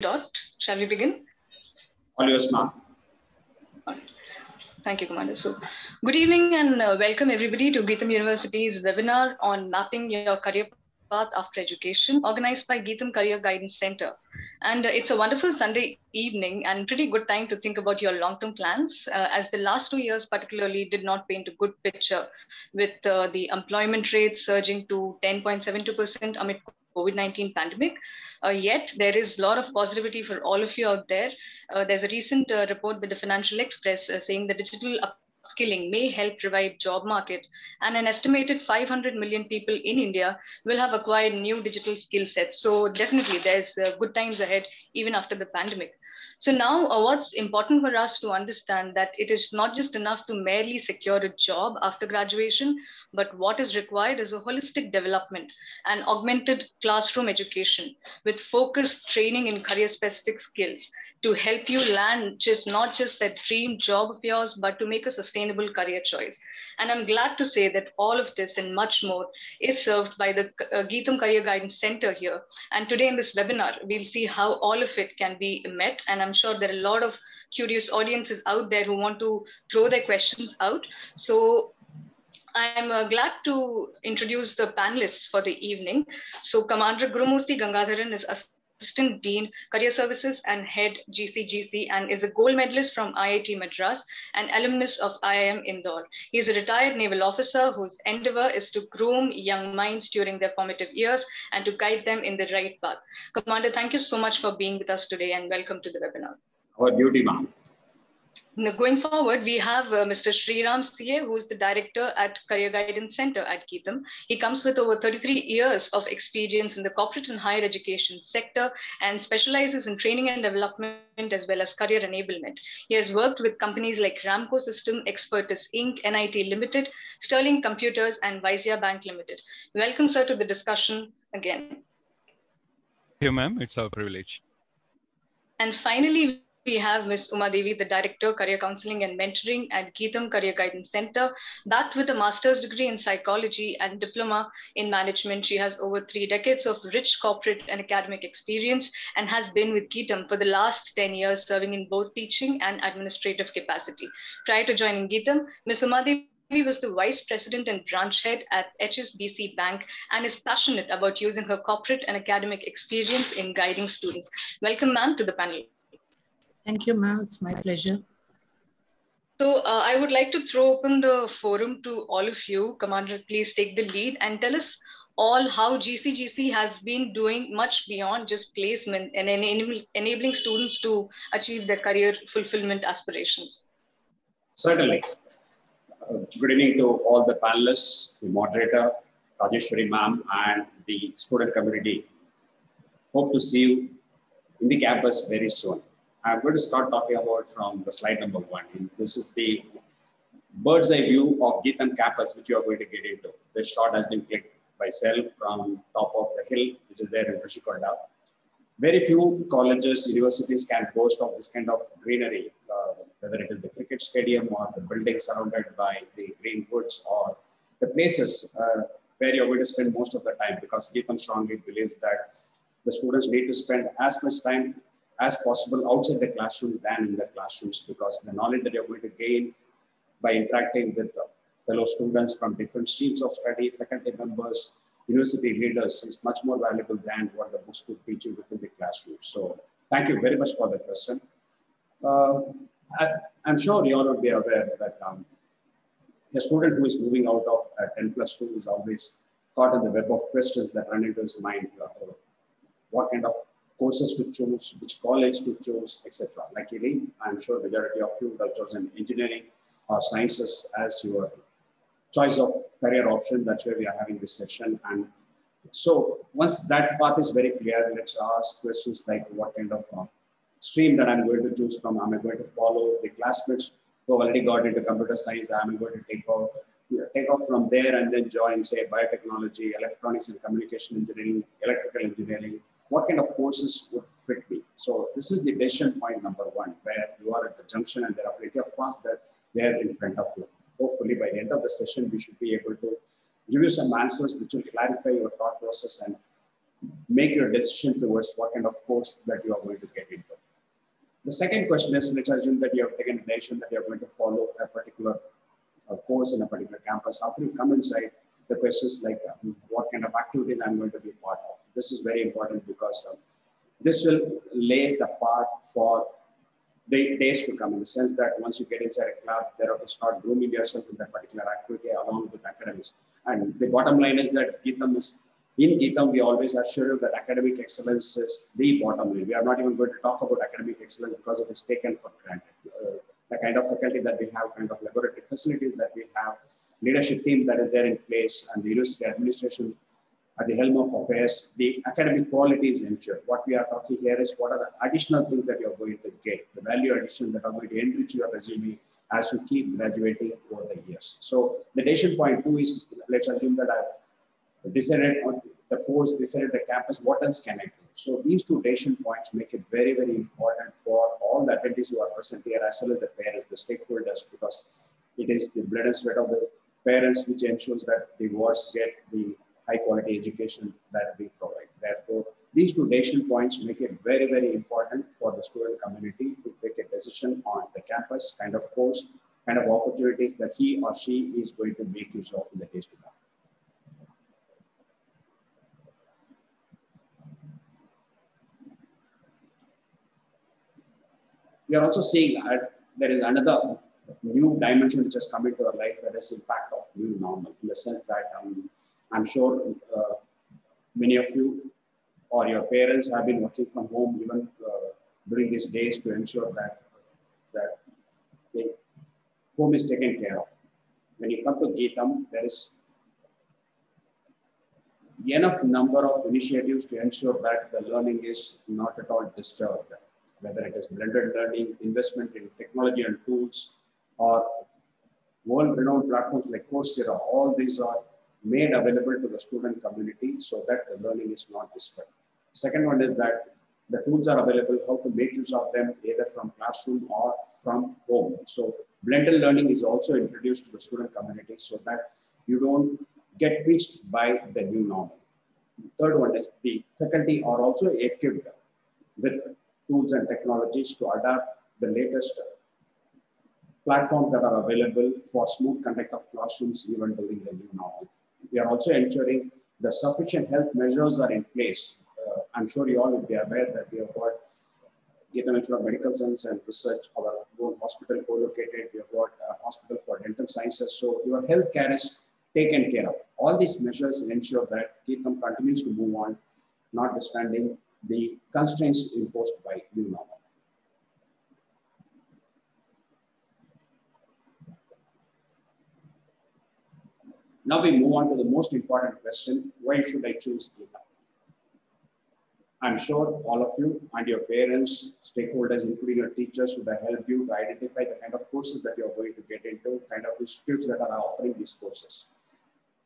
dot. Shall we begin? All yours, ma'am. Thank you, Commander. So, good evening and uh, welcome everybody to GITAM University's webinar on mapping your career path after education, organized by GITAM Career Guidance Center. And uh, it's a wonderful Sunday evening and pretty good time to think about your long-term plans, uh, as the last two years particularly did not paint a good picture, with uh, the employment rate surging to 10.72% amid COVID-19 pandemic. Uh, yet there is a lot of positivity for all of you out there. Uh, there's a recent uh, report by the Financial Express uh, saying the digital upskilling may help revive job market and an estimated 500 million people in India will have acquired new digital skill sets. So definitely there's uh, good times ahead even after the pandemic. So now uh, what's important for us to understand that it is not just enough to merely secure a job after graduation, but what is required is a holistic development and augmented classroom education with focused training in career specific skills to help you land just not just that dream job of yours, but to make a sustainable career choice. And I'm glad to say that all of this and much more is served by the uh, Career Guidance Center here. And today in this webinar, we'll see how all of it can be met. And I'm sure there are a lot of curious audiences out there who want to throw their questions out. So I'm uh, glad to introduce the panelists for the evening. So Commander Gurumurthy Gangadharan is Assistant Dean, Career Services and Head GCGC and is a gold medalist from IIT Madras and alumnus of IIM Indore. He is a retired naval officer whose endeavor is to groom young minds during their formative years and to guide them in the right path. Commander, thank you so much for being with us today and welcome to the webinar. Our duty, ma'am. Going forward, we have uh, Mr. Sriram CA, who is the director at Career Guidance Center at GITAM. He comes with over 33 years of experience in the corporate and higher education sector and specializes in training and development as well as career enablement. He has worked with companies like Ramco System, Expertise Inc., NIIT Limited, Sterling Computers, and Vysya Bank Limited. Welcome, sir, to the discussion again. Thank you, ma'am. It's our privilege. And finally, we have Ms. Uma Devi, the Director, Career Counseling and Mentoring at GITAM Career Guidance Center. Backed with a master's degree in psychology and diploma in management, she has over three decades of rich corporate and academic experience and has been with GITAM for the last 10 years, serving in both teaching and administrative capacity. Prior to joining GITAM, Ms. Uma Devi was the vice president and branch head at HSBC Bank and is passionate about using her corporate and academic experience in guiding students. Welcome, ma'am, to the panel. Thank you, ma'am. It's my pleasure. So uh, I would like to throw open the forum to all of you. Commander, please take the lead and tell us all how GCGC has been doing much beyond just placement and enable, enabling students to achieve their career fulfillment aspirations. Certainly. Uh, good evening to all the panelists, the moderator, Rajeshwari ma'am, and the student community. Hope to see you in the campus very soon. I'm going to start talking about from the slide number one. This is the bird's eye view of GITAM campus, which you are going to get into. This shot has been clicked by self from top of the hill, which is there in Rishikonda. Very few colleges, universities can boast of this kind of greenery, uh, whether it is the cricket stadium or the building surrounded by the green woods or the places uh, where you're going to spend most of the time because GITAM strongly believes that the students need to spend as much time as possible outside the classrooms than in the classrooms because the knowledge that you're going to gain by interacting with fellow students from different streams of study, faculty members, university leaders is much more valuable than what the books could teach you within the classroom. So thank you very much for the question. Uh, I, am sure you all would be aware that um, a student who is moving out of uh, 10 plus 2 is always caught in the web of questions that run into his mind. Uh, what kind of courses to choose, which college to choose, etc. Luckily, I'm sure majority of you would have chosen engineering or sciences as your choice of career option. That's why we are having this session. And so once that path is very clear, let's ask questions like what kind of uh, stream that I'm going to choose from. Am I going to follow the classmates who already got into computer science? Am I going to take off, take off from there and then join, say, biotechnology, electronics and communication engineering, electrical engineering, what kind of courses would fit me. So this is the decision point number one, where you are at the junction and there are plenty of paths that there in front of you. Hopefully by the end of the session, we should be able to give you some answers which will clarify your thought process and make your decision towards what kind of course that you are going to get into. The second question is, let's assume that you have taken a decision that you're going to follow a particular uh, course in a particular campus. How After you come inside, the questions like um, what kind of activities I'm going to be part of. This is very important because um, this will lay the path for the days to come in the sense that once you get inside a club, there to start grooming yourself in that particular activity along with academics. And the bottom line is that GITAM is in GITAM, we always assure you that academic excellence is the bottom line. We are not even going to talk about academic excellence because it is taken for granted. Uh, the kind of faculty that we have, kind of laboratory facilities that we have, leadership team that is there in place, and the university administration at the helm of affairs, the academic quality is ensured. What we are talking here is what are the additional things that you're going to get, the value addition that are going to enrich your resume as you keep graduating over the years. So the decision point two is, let's assume that I've decided on the course, decided the campus, what else can I do? So these two decision points make it very, very important for all the attendees who are present here, as well as the parents, the stakeholders, because it is the blood and sweat of the parents which ensures that the wards get the high quality education that we provide. Therefore, these two decision points make it very, very important for the student community to take a decision on the campus, kind of course, kind of opportunities that he or she is going to make use of in the days to come. We are also seeing that there is another new dimension which has come into our life that is impact normal in the sense that um, I'm sure uh, many of you or your parents have been working from home even uh, during these days to ensure that that the home is taken care of. When you come to GITAM, there is enough number of initiatives to ensure that the learning is not at all disturbed, whether it is blended learning, investment in technology and tools, or world-renowned platforms like Coursera, all these are made available to the student community so that the learning is not disturbed. Second one is that the tools are available, how to make use of them either from classroom or from home. So blended learning is also introduced to the student community so that you don't get pinched by the new normal. Third one is the faculty are also equipped with tools and technologies to adapt the latest platforms that are available for smooth conduct of classrooms even during the new normal. We are also ensuring the sufficient health measures are in place. Uh, I'm sure you all would be aware that we have got GITAM Institute Medical Science and Research, our own hospital co-located. We have got a hospital for dental sciences. So your health care is taken care of. All these measures ensure that GITAM continues to move on, notwithstanding the constraints imposed by new normal. Now we move on to the most important question, why should I choose GITAM? I'm sure all of you and your parents, stakeholders, including your teachers, would helped you to identify the kind of courses that you're going to get into, kind of institutes that are offering these courses.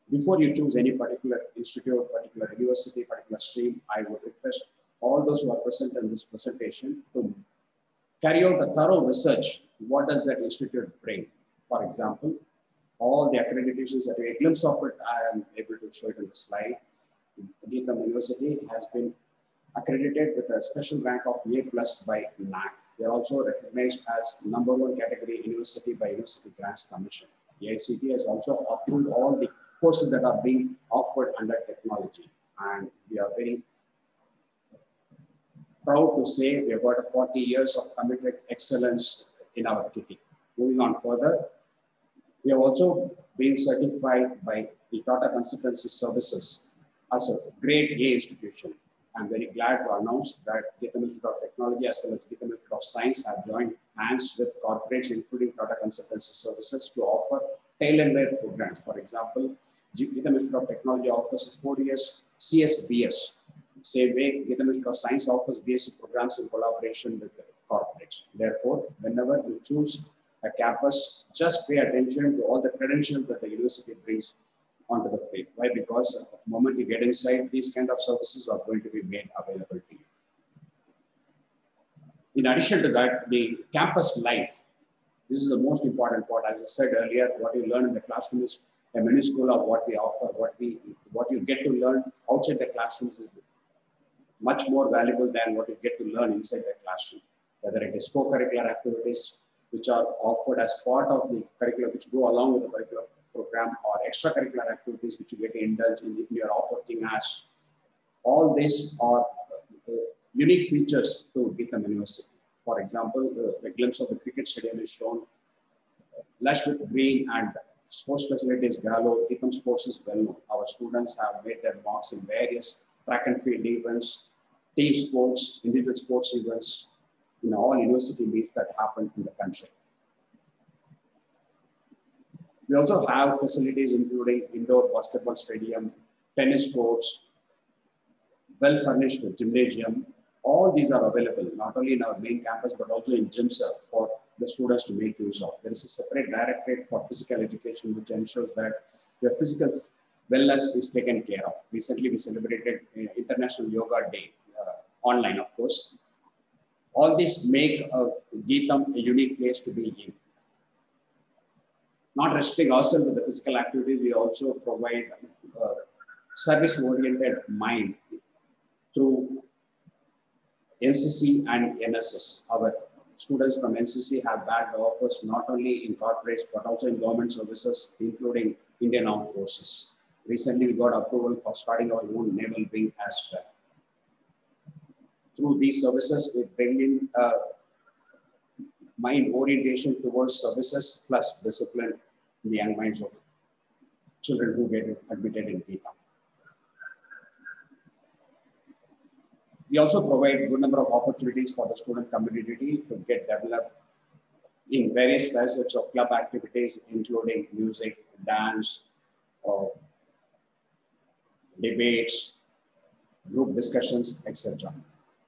Before you choose any particular institute, particular university, particular stream, I would request all those who are present in this presentation to carry out a thorough research. What does that institute bring? For example, all the accreditations that we a glimpse of it, I am able to show it on the slide. GITAM University has been accredited with a special rank of A plus by NAAC. They are also recognized as number one category university by University Grants Commission. The AICTE has also approved all the courses that are being offered under technology. And we are very proud to say we have got 40 years of committed excellence in our kitty. Moving on further, we have also been certified by the Tata Consultancy Services as a grade A institution. I'm very glad to announce that GITAM Institute of Technology as well as GITAM Institute of Science have joined hands with corporates, including Tata Consultancy Services, to offer tailor-made programs. For example, GITAM Institute of Technology offers four years CSBS. Same way, Institute of Science offers BSc programs in collaboration with the corporates. Therefore, whenever you choose a campus, just pay attention to all the credentials that the university brings onto the plate. Why? Because the moment you get inside, these kind of services are going to be made available to you. In addition to that, the campus life. This is the most important part. As I said earlier, what you learn in the classroom is a minuscule of what we offer, what we what you get to learn outside the classrooms is much more valuable than what you get to learn inside the classroom, whether it is co-curricular activities, which are offered as part of the curriculum, which go along with the curriculum program, or extracurricular activities which you get to indulge in if you are off working as. All these are uh, unique features to GITAM University. For example, uh, a glimpse of the cricket stadium is shown, lush with green and sports facilities galore. GITAM Sports is well known. Our students have made their marks in various track and field events, team sports, individual sports events, in all university meets that happen in the country. We also have facilities including indoor basketball stadium, tennis courts, well-furnished gymnasium. All these are available not only in our main campus, but also in GymServe for the students to make use of. There is a separate directorate for physical education, which ensures that your physical wellness is taken care of. Recently, we celebrated uh, International Yoga Day, uh, online, of course. All this make uh, GITAM a unique place to be in. Not restricting ourselves with the physical activities, we also provide uh, service-oriented mind through NCC and NSS. Our students from NCC have bagged offers not only in corporates, but also in government services, including Indian Armed Forces. Recently, we got approval for starting our own naval wing as well. Through these services, we bring in uh, mind orientation towards services plus discipline in the young minds of children who get admitted in GITAM. We also provide good number of opportunities for the student community to get developed in various facets of club activities, including music, dance, uh, debates, group discussions, etc.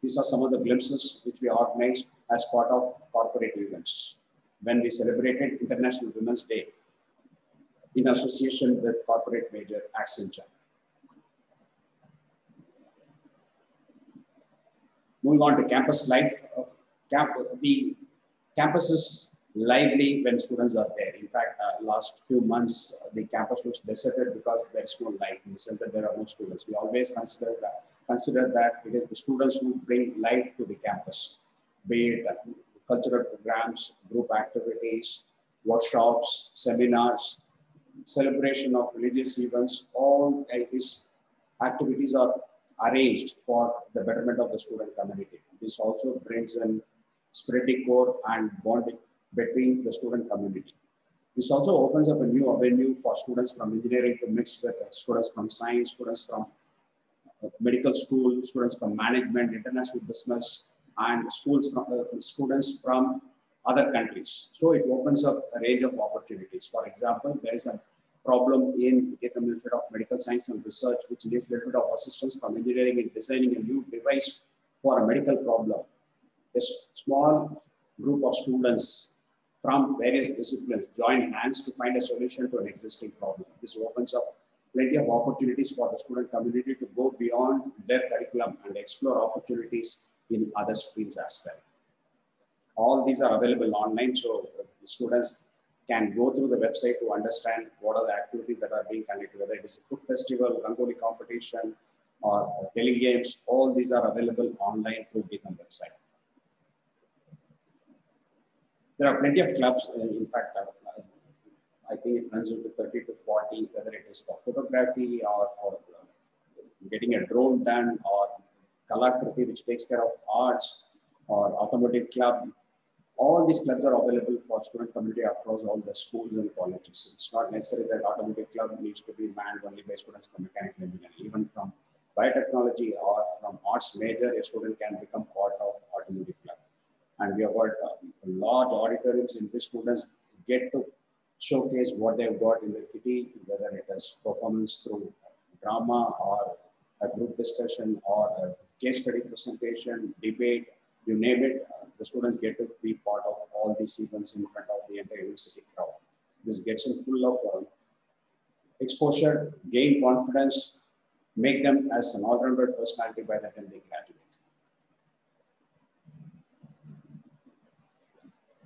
These are some of the glimpses which we organized as part of corporate events. When we celebrated International Women's Day in association with corporate major Accenture. Moving on to campus life, uh, camp, the campus is lively when students are there. In fact, uh, last few months, uh, the campus looks deserted because there is no life in the sense that there are no students. We always consider that, consider that it is the students who bring life to the campus, be it cultural programs, group activities, workshops, seminars, celebration of religious events, all uh, these activities are arranged for the betterment of the student community. This also brings in spreading core and bonding between the student community. This also opens up a new avenue for students from engineering to mix with students from science, students from medical school, students from management, international business, and schools from uh, students from other countries. So it opens up a range of opportunities. For example, there is a problem in GITAM Institute of Medical Science and Research, which needs a little bit of assistance from engineering in designing a new device for a medical problem. A small group of students from various disciplines join hands to find a solution to an existing problem. This opens up plenty of opportunities for the student community to go beyond their curriculum and explore opportunities in other streams as well. All these are available online, so students can go through the website to understand what are the activities that are being conducted, whether it is a food festival, Rangoli competition, or tele games, all these are available online through GITAM website. There are plenty of clubs, in fact, uh, I think it runs into 30 to 40, whether it is for photography or for uh, getting a drone done or Kalakriti, which takes care of arts or automotive club. All these clubs are available for student community across all the schools and colleges. It's not necessary that automotive club needs to be manned only by students from mechanical engineering. Even from biotechnology or from arts major, a student can become part of automotive club. And we have got uh, large auditoriums in which students get to showcase what they've got in the kitty, whether it is performance through drama or a group discussion or a case study presentation, debate, you name it, the students get to be part of all these events in front of the entire university crowd. This gets them full of uh, exposure, gain confidence, make them as an all-rounded personality by the time they graduate.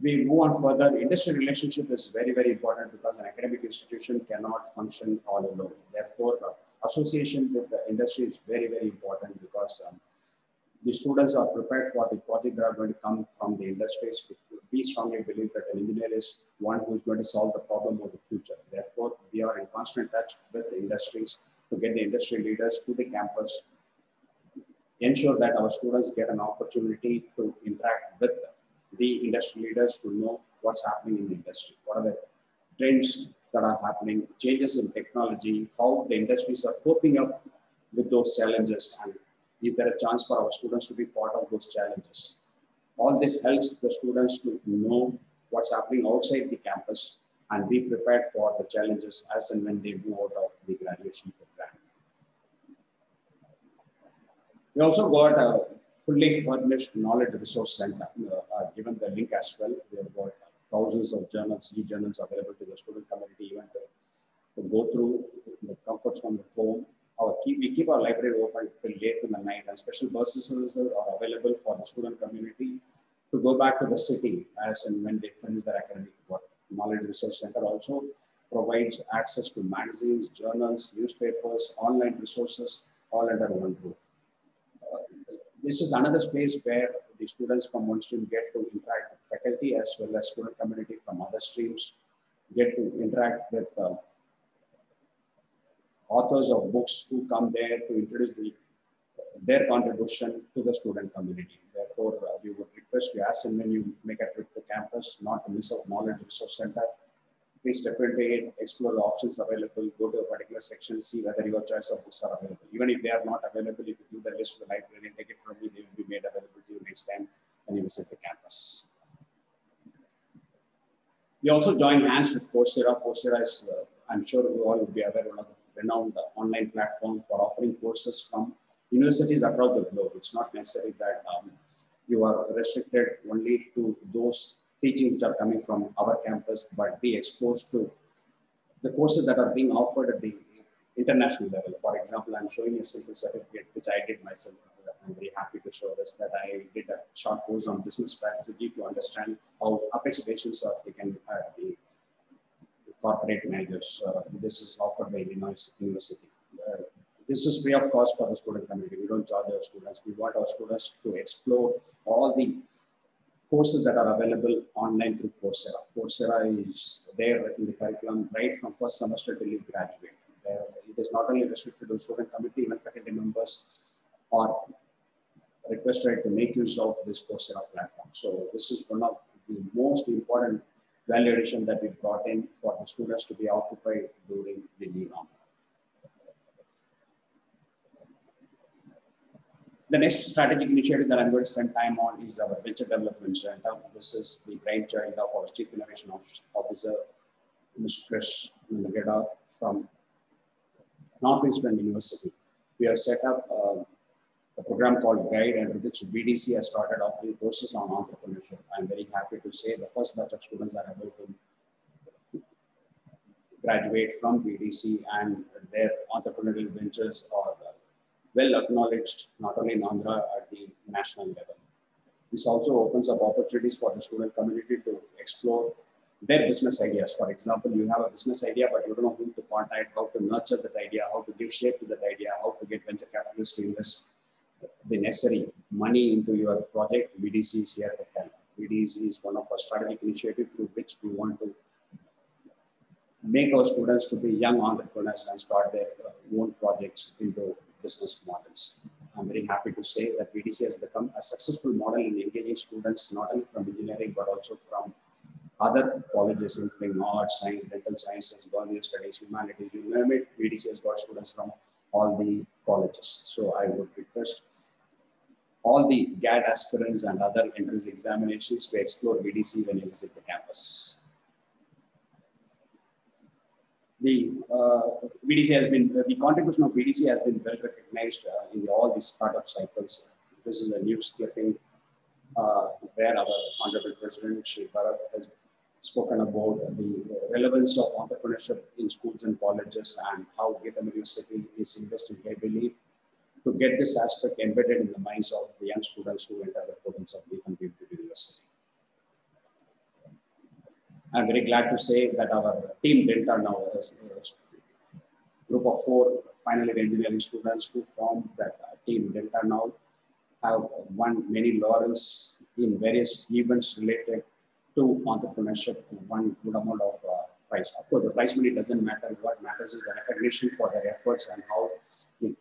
We move on further, industry relationship is very, very important because an academic institution cannot function all alone. Therefore, uh, association with the industry is very, very important because um, the students are prepared for the project that are going to come from the industries. We strongly believe that an engineer is one who is going to solve the problem of the future. Therefore, we are in constant touch with the industries to get the industry leaders to the campus, ensure that our students get an opportunity to interact with the industry leaders to know what's happening in the industry, what are the trends that are happening, changes in technology, how the industries are coping up with those challenges, and is there a chance for our students to be part of those challenges? All this helps the students to know what's happening outside the campus and be prepared for the challenges as and when they move out of the graduation program. We also got a fully furnished knowledge resource center, uh, given the link as well. We have got thousands of journals, e-journals available to the student community even to, to go through the comforts from the home. Our keep, we keep our library open till late in the night and special buses are available for the student community to go back to the city as and when they finish their academic work. Knowledge Resource Center also provides access to magazines, journals, newspapers, online resources, all under one roof. This is another space where the students from one stream get to interact with faculty as well as student community from other streams, get to interact with uh, authors of books who come there to introduce the, their contribution to the student community. Therefore, uh, we would request you as and when you make a trip to campus, not to miss out Knowledge Resource Center. Please step into it, explore the options available, go to a particular section, see whether your choice of books are available. Even if they are not available, if you do the list to the library, and take it from me, they will be made available to you next time when you visit the campus. We also join hands with Coursera. Coursera is, uh, I'm sure you all will be aware, one of the renowned online platform for offering courses from universities across the globe. It's not necessary that um, you are restricted only to those teaching which are coming from our campus, but be exposed to the courses that are being offered at the international level. For example, I'm showing a simple certificate which I did myself. I'm very happy to show this that I did a short course on business strategy to understand how Apex patients are taken the corporate managers. Uh, this is offered by Illinois University. Uh, this is free of cost for the student community. We don't charge our students. We want our students to explore all the courses that are available online through Coursera. Coursera is there in the curriculum right from first semester till you graduate. It is not only restricted to student committee, even faculty members are requested to make use of this Coursera platform. So this is one of the most important value addition that we brought in for the students to be occupied during the new norm. The next strategic initiative that I'm going to spend time on is our venture development center. This is the brainchild of our chief innovation officer, Mr. Chris Nageda from Northeastern University. We have set up uh, a program called Guide and which VDC has started offering courses on entrepreneurship. I'm very happy to say the first batch of students are able to graduate from VDC and their entrepreneurial ventures are well acknowledged not only in Andhra at the national level. This also opens up opportunities for the student community to explore their business ideas. For example, you have a business idea, but you don't know whom to contact, how to nurture that idea, how to give shape to that idea, how to get venture capitalists to invest the necessary money into your project. VDC is here to help. VDC is one of our strategic initiatives through which we want to make our students to be young entrepreneurs and start their own projects into business models. I'm very happy to say that VDC has become a successful model in engaging students not only from engineering but also from other colleges including arts, science, dental sciences, government studies, humanities, you name it. VDC has got students from all the colleges. So I would request all the GAT aspirants and other entrance examinations to explore VDC when you visit the campus. The uh, VDC has been, the contribution of VDC has been well recognized uh, in the, all these startup cycles. This is a news clipping uh, where our Honorable President Shri Bharat has spoken about the relevance of entrepreneurship in schools and colleges and how GITAM University is investing heavily to get this aspect embedded in the minds of the young students who enter the portals of GITAM University. I'm very glad to say that our team Delta now is a group of four final engineering students who formed that team Delta now have won many laurels in various events related to entrepreneurship, and won a good amount of uh, prize. Of course, the prize money doesn't matter. What matters is the recognition for their efforts and how the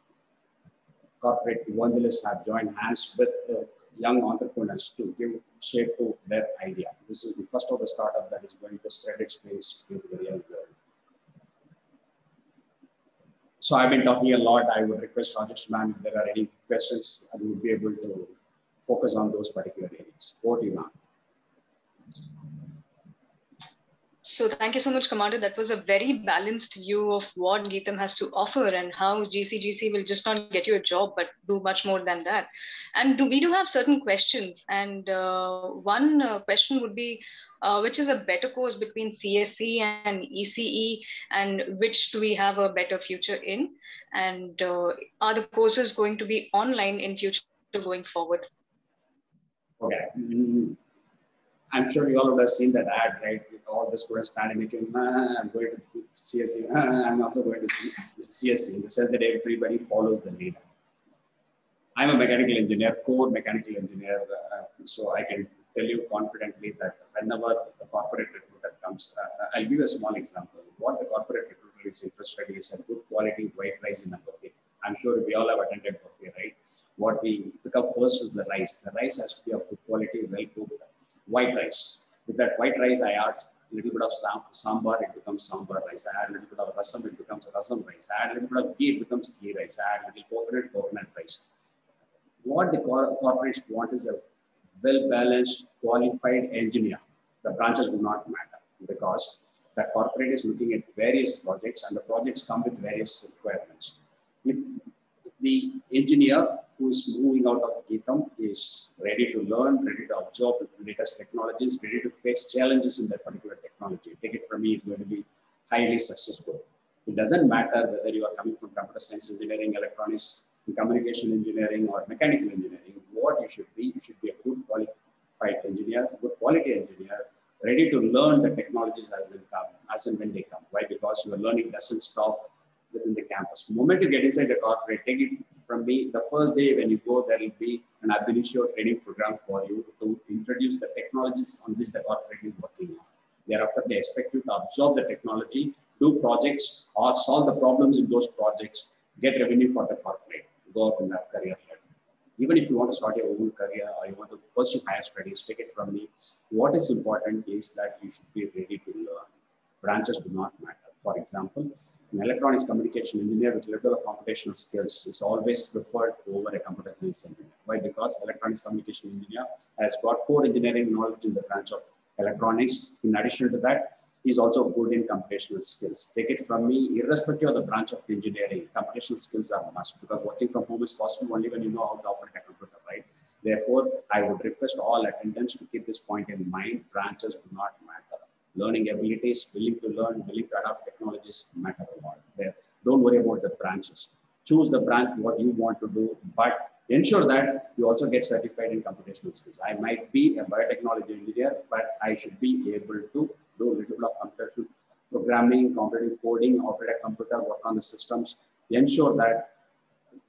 corporate evangelists have joined hands with the young entrepreneurs to give shape to their idea. This is the first of the startup that is going to spread its wings into the real world. So I've been talking a lot. I would request Rajesh ma'am if there are any questions, I would be able to focus on those particular areas. Over to you, ma'am. So thank you so much, Commander. That was a very balanced view of what GITAM has to offer and how GCGC will just not get you a job, but do much more than that. And do, we do have certain questions. And uh, one uh, question would be, uh, which is a better course between CSE and ECE, and which do we have a better future in? And uh, are the courses going to be online in future going forward? Okay. I'm sure you all would have seen that ad, right? With all the students panicking, ah, I'm going to CSE, ah, I'm also going to CSE. It says that everybody follows the leader. I'm a mechanical engineer, core mechanical engineer, uh, so I can tell you confidently that whenever the corporate recruiter comes, uh, I'll give a small example. What the corporate recruiter is interested in is a good quality white rice in a buffet. I'm sure we all have attended buffet, right? What we pick up first is the rice. The rice has to be of good quality, well cooked, white rice. With that white rice, I add a little bit of sam sambar, it becomes sambar rice. I add a little bit of rasam, it becomes rasam rice. I add a little bit of ghee, it becomes ghee rice. I add a little coconut, coconut rice. What the cor corporates want is a well-balanced, qualified engineer. The branches do not matter because the corporate is looking at various projects and the projects come with various requirements. If the engineer who is moving out of GITAM is ready to learn, ready to absorb the latest technologies, ready to face challenges in that particular technology. Take it from me, it's going to be highly successful. It doesn't matter whether you are coming from computer science engineering, electronics, communication engineering, or mechanical engineering. What you should be, you should be a good qualified engineer, good quality engineer, ready to learn the technologies as they come, as and when they come. Why? Because your learning doesn't stop within the campus. The moment you get inside the corporate, take it from me, the first day when you go, there will be an ab initio training program for you to introduce the technologies on which the corporate is working on. Thereafter, they expect you to absorb the technology, do projects, or solve the problems in those projects, get revenue for the corporate, go up in that career. Even if you want to start your own career or you want to pursue higher studies, take it from me. What is important is that you should be ready to learn. Branches do not matter. For example, an electronics communication engineer with little computational skills is always preferred over a computer science engineer. Why? Because electronics communication engineer has got core engineering knowledge in the branch of electronics. In addition to that, he's also good in computational skills. Take it from me, irrespective of the branch of engineering, computational skills are must because working from home is possible only when you know how to operate a computer, right? Therefore, I would request all attendants to keep this point in mind. Branches do not matter learning abilities, willing to learn, willing to adopt technologies matter a lot. There, don't worry about the branches. Choose the branch what you want to do, but ensure that you also get certified in computational skills. I might be a biotechnology engineer, but I should be able to do a little bit of computational programming, computational coding, operate a computer, work on the systems. Ensure that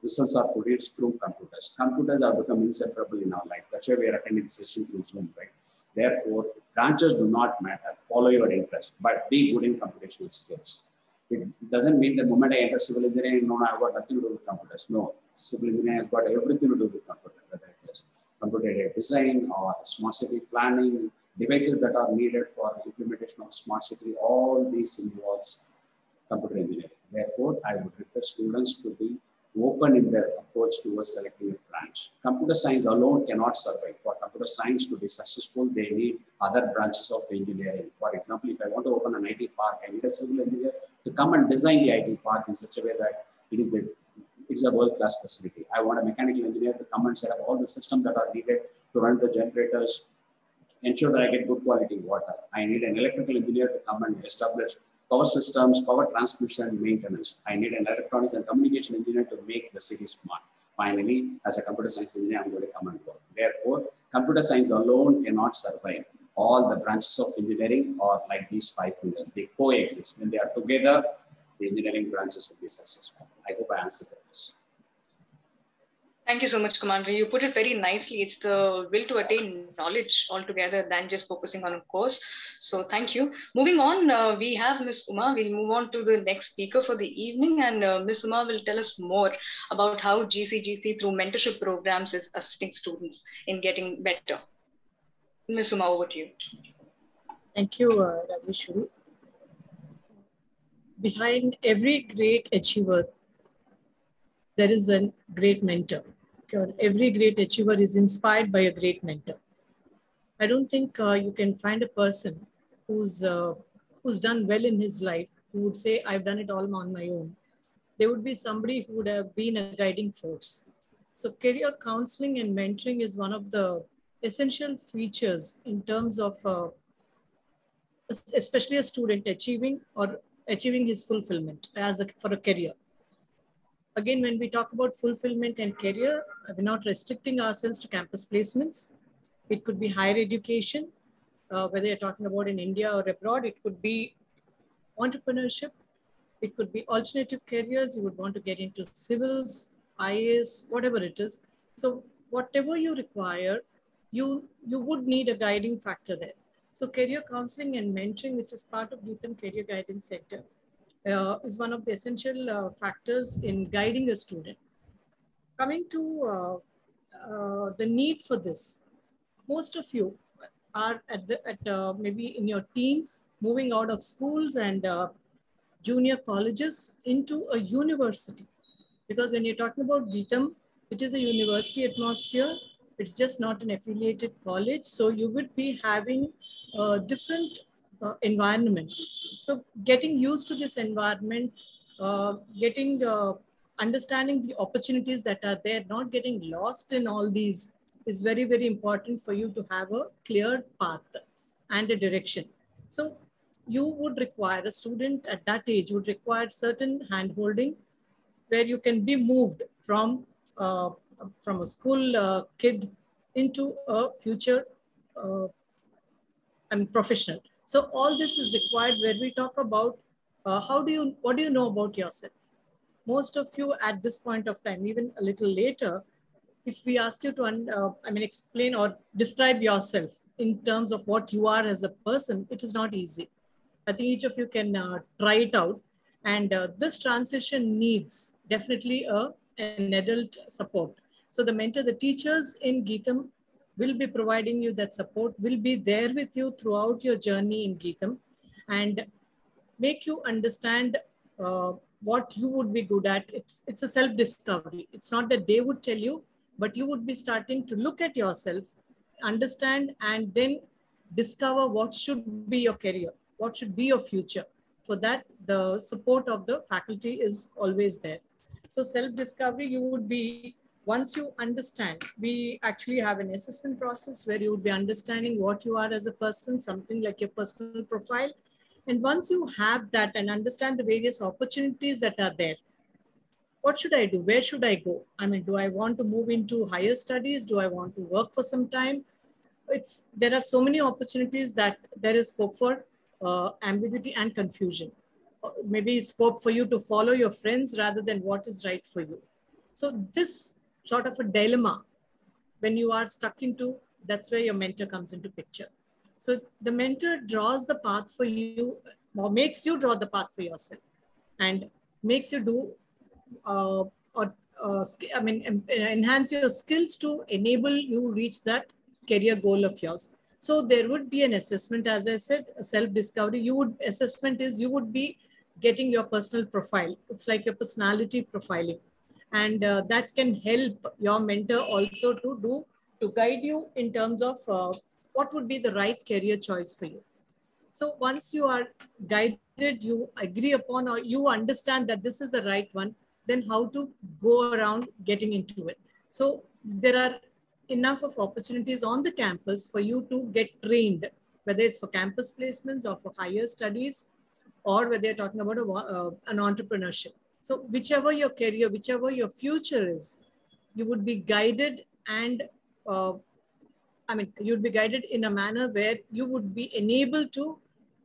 results are produced through computers. Computers have become inseparable in our life. That's why we are attending the session through Zoom, right? Therefore, branches do not matter. Follow your interest, but be good in computational skills. It doesn't mean the moment I enter civil engineering, no, I've got nothing to do with computers. No, civil engineering has got everything to do with computers, whether it is computer design or smart city planning, devices that are needed for implementation of smart city, all these involves computer engineering. Therefore, I would request students to be open in their approach towards selecting a branch. Computer science alone cannot survive. For computer science to be successful, they need other branches of engineering. For example, if I want to open an IT park, I need a civil engineer to come and design the IT park in such a way that it is the it's a world-class facility. I want a mechanical engineer to come and set up all the systems that are needed to run the generators, ensure that I get good quality water. I need an electrical engineer to come and establish power systems, power transmission, maintenance. I need an electronics and communication engineer to make the city smart. Finally, as a computer science engineer, I'm going to come and work. Therefore, computer science alone cannot survive. All the branches of engineering are like these five fingers. They coexist. When they are together, the engineering branches will be successful. I hope I answered question. Thank you so much, Commander. You put it very nicely. It's the will to attain knowledge altogether than just focusing on a course. So thank you. Moving on, uh, we have Ms. Uma. We'll move on to the next speaker for the evening. And uh, Ms. Uma will tell us more about how GCGC through mentorship programs is assisting students in getting better. Ms. Uma, over to you. Thank you, uh, Rajeshwari. Behind every great achiever, there is a great mentor. Every great achiever is inspired by a great mentor. I don't think uh, you can find a person who's uh, who's done well in his life who would say, "I've done it all on my own." There would be somebody who would have been a guiding force. So, career counseling and mentoring is one of the essential features in terms of, uh, especially a student achieving or achieving his fulfillment as a, for a career again, when we talk about fulfillment and career, we're not restricting ourselves to campus placements. It could be higher education, uh, whether you're talking about in India or abroad. It could be entrepreneurship. It could be alternative careers. You would want to get into civils, IAS, whatever it is. So whatever you require, you, you would need a guiding factor there. So career counseling and mentoring, which is part of GITAM Career Guidance Center, is one of the essential uh, factors in guiding a student. Coming to uh, uh the need for this, most of you are at, the, at uh, maybe in your teens, moving out of schools and uh, junior colleges into a university. Because when you're talking about GITAM, it is a university atmosphere. It's just not an affiliated college. So you would be having a different uh, environment. So getting used to this environment, uh, getting uh, understanding the opportunities that are there, not getting lost in all these is very, very important for you to have a clear path and a direction. So you would require, a student at that age would require certain handholding where you can be moved from, uh, from a school uh, kid into a future uh, and professional. So all this is required when we talk about uh, how do you, what do you know about yourself? Most of you at this point of time, even a little later, if we ask you to, uh, I mean, explain or describe yourself in terms of what you are as a person, it is not easy. I think each of you can uh, try it out. And uh, this transition needs definitely a, an adult support. So the mentor, the teachers in GITAM will be providing you that support, will be there with you throughout your journey in GITAM and make you understand uh, what you would be good at. It's, it's a self-discovery. It's not that they would tell you, but you would be starting to look at yourself, understand, and then discover what should be your career, what should be your future. For that, the support of the faculty is always there. So self-discovery, you would be once you understand, we actually have an assessment process where you would be understanding what you are as a person, something like your personal profile. And once you have that and understand the various opportunities that are there, what should I do? Where should I go? I mean, do I want to move into higher studies? Do I want to work for some time? It's there are so many opportunities that there is scope for uh, ambiguity and confusion. Uh, maybe scope for you to follow your friends rather than what is right for you. So this sort of a dilemma when you are stuck into, that's where your mentor comes into picture. So the mentor draws the path for you or makes you draw the path for yourself and makes you do uh, or uh, I mean, enhance your skills to enable you reach that career goal of yours. So there would be an assessment, as I said, self-discovery. You would assessment is you would be getting your personal profile. It's like your personality profiling and uh, that can help your mentor also to do to guide you in terms of uh, what would be the right career choice for you. So once you are guided you agree upon or you understand that this is the right one then how to go around getting into it. So there are enough of opportunities on the campus for you to get trained whether it's for campus placements or for higher studies or whether you're talking about a, uh, an entrepreneurship so whichever your career, whichever your future is, you would be guided and uh, I mean, you'd be guided in a manner where you would be enabled to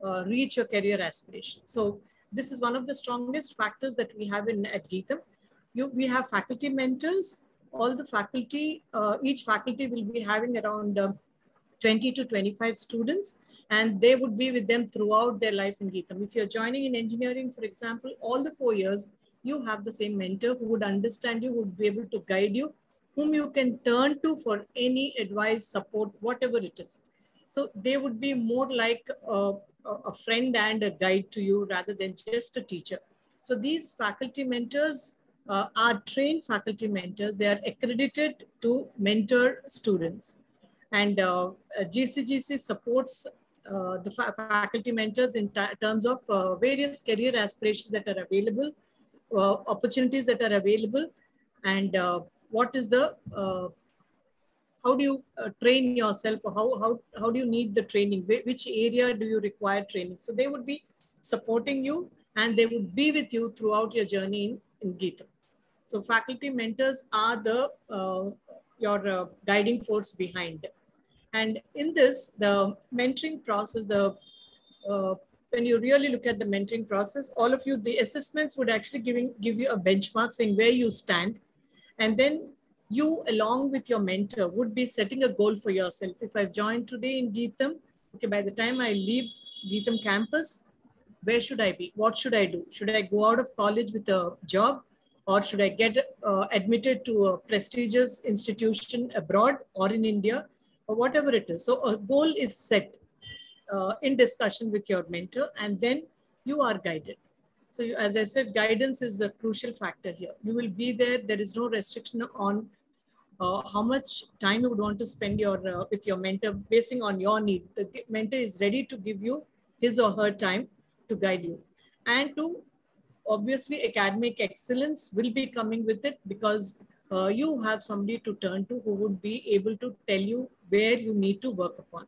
uh, reach your career aspiration. So this is one of the strongest factors that we have in at GITAM. You, we have faculty mentors all the faculty, uh, each faculty will be having around uh, 20 to 25 students and they would be with them throughout their life in GITAM. If you're joining in engineering, for example, all the four years, you have the same mentor who would understand you, who would be able to guide you, whom you can turn to for any advice, support, whatever it is. So they would be more like a, a friend and a guide to you rather than just a teacher. So these faculty mentors uh, are trained faculty mentors. They are accredited to mentor students. And uh, GCGC supports uh, the fa faculty mentors in terms of uh, various career aspirations that are available, opportunities that are available, and uh, what is the, how do you train yourself or how, how, how do you need the training? Which area do you require training? So they would be supporting you and they would be with you throughout your journey in, in GITAM. So faculty mentors are the uh, your uh, guiding force behind. And in this, the mentoring process, the uh, when you really look at the mentoring process, all of you, the assessments would actually giving give you a benchmark saying where you stand, and then you, along with your mentor, would be setting a goal for yourself. If I've joined today in GITAM, okay, by the time I leave GITAM campus, where should I be? What should I do? Should I go out of college with a job? or should I get uh, admitted to a prestigious institution abroad or in India or whatever it is. So a goal is set uh, in discussion with your mentor and then you are guided. So you, as I said, guidance is a crucial factor here. You will be there. There is no restriction on uh, how much time you would want to spend your uh, with your mentor basing on your need. The mentor is ready to give you his or her time to guide you and to obviously academic excellence will be coming with it because uh, you have somebody to turn to who would be able to tell you where you need to work upon.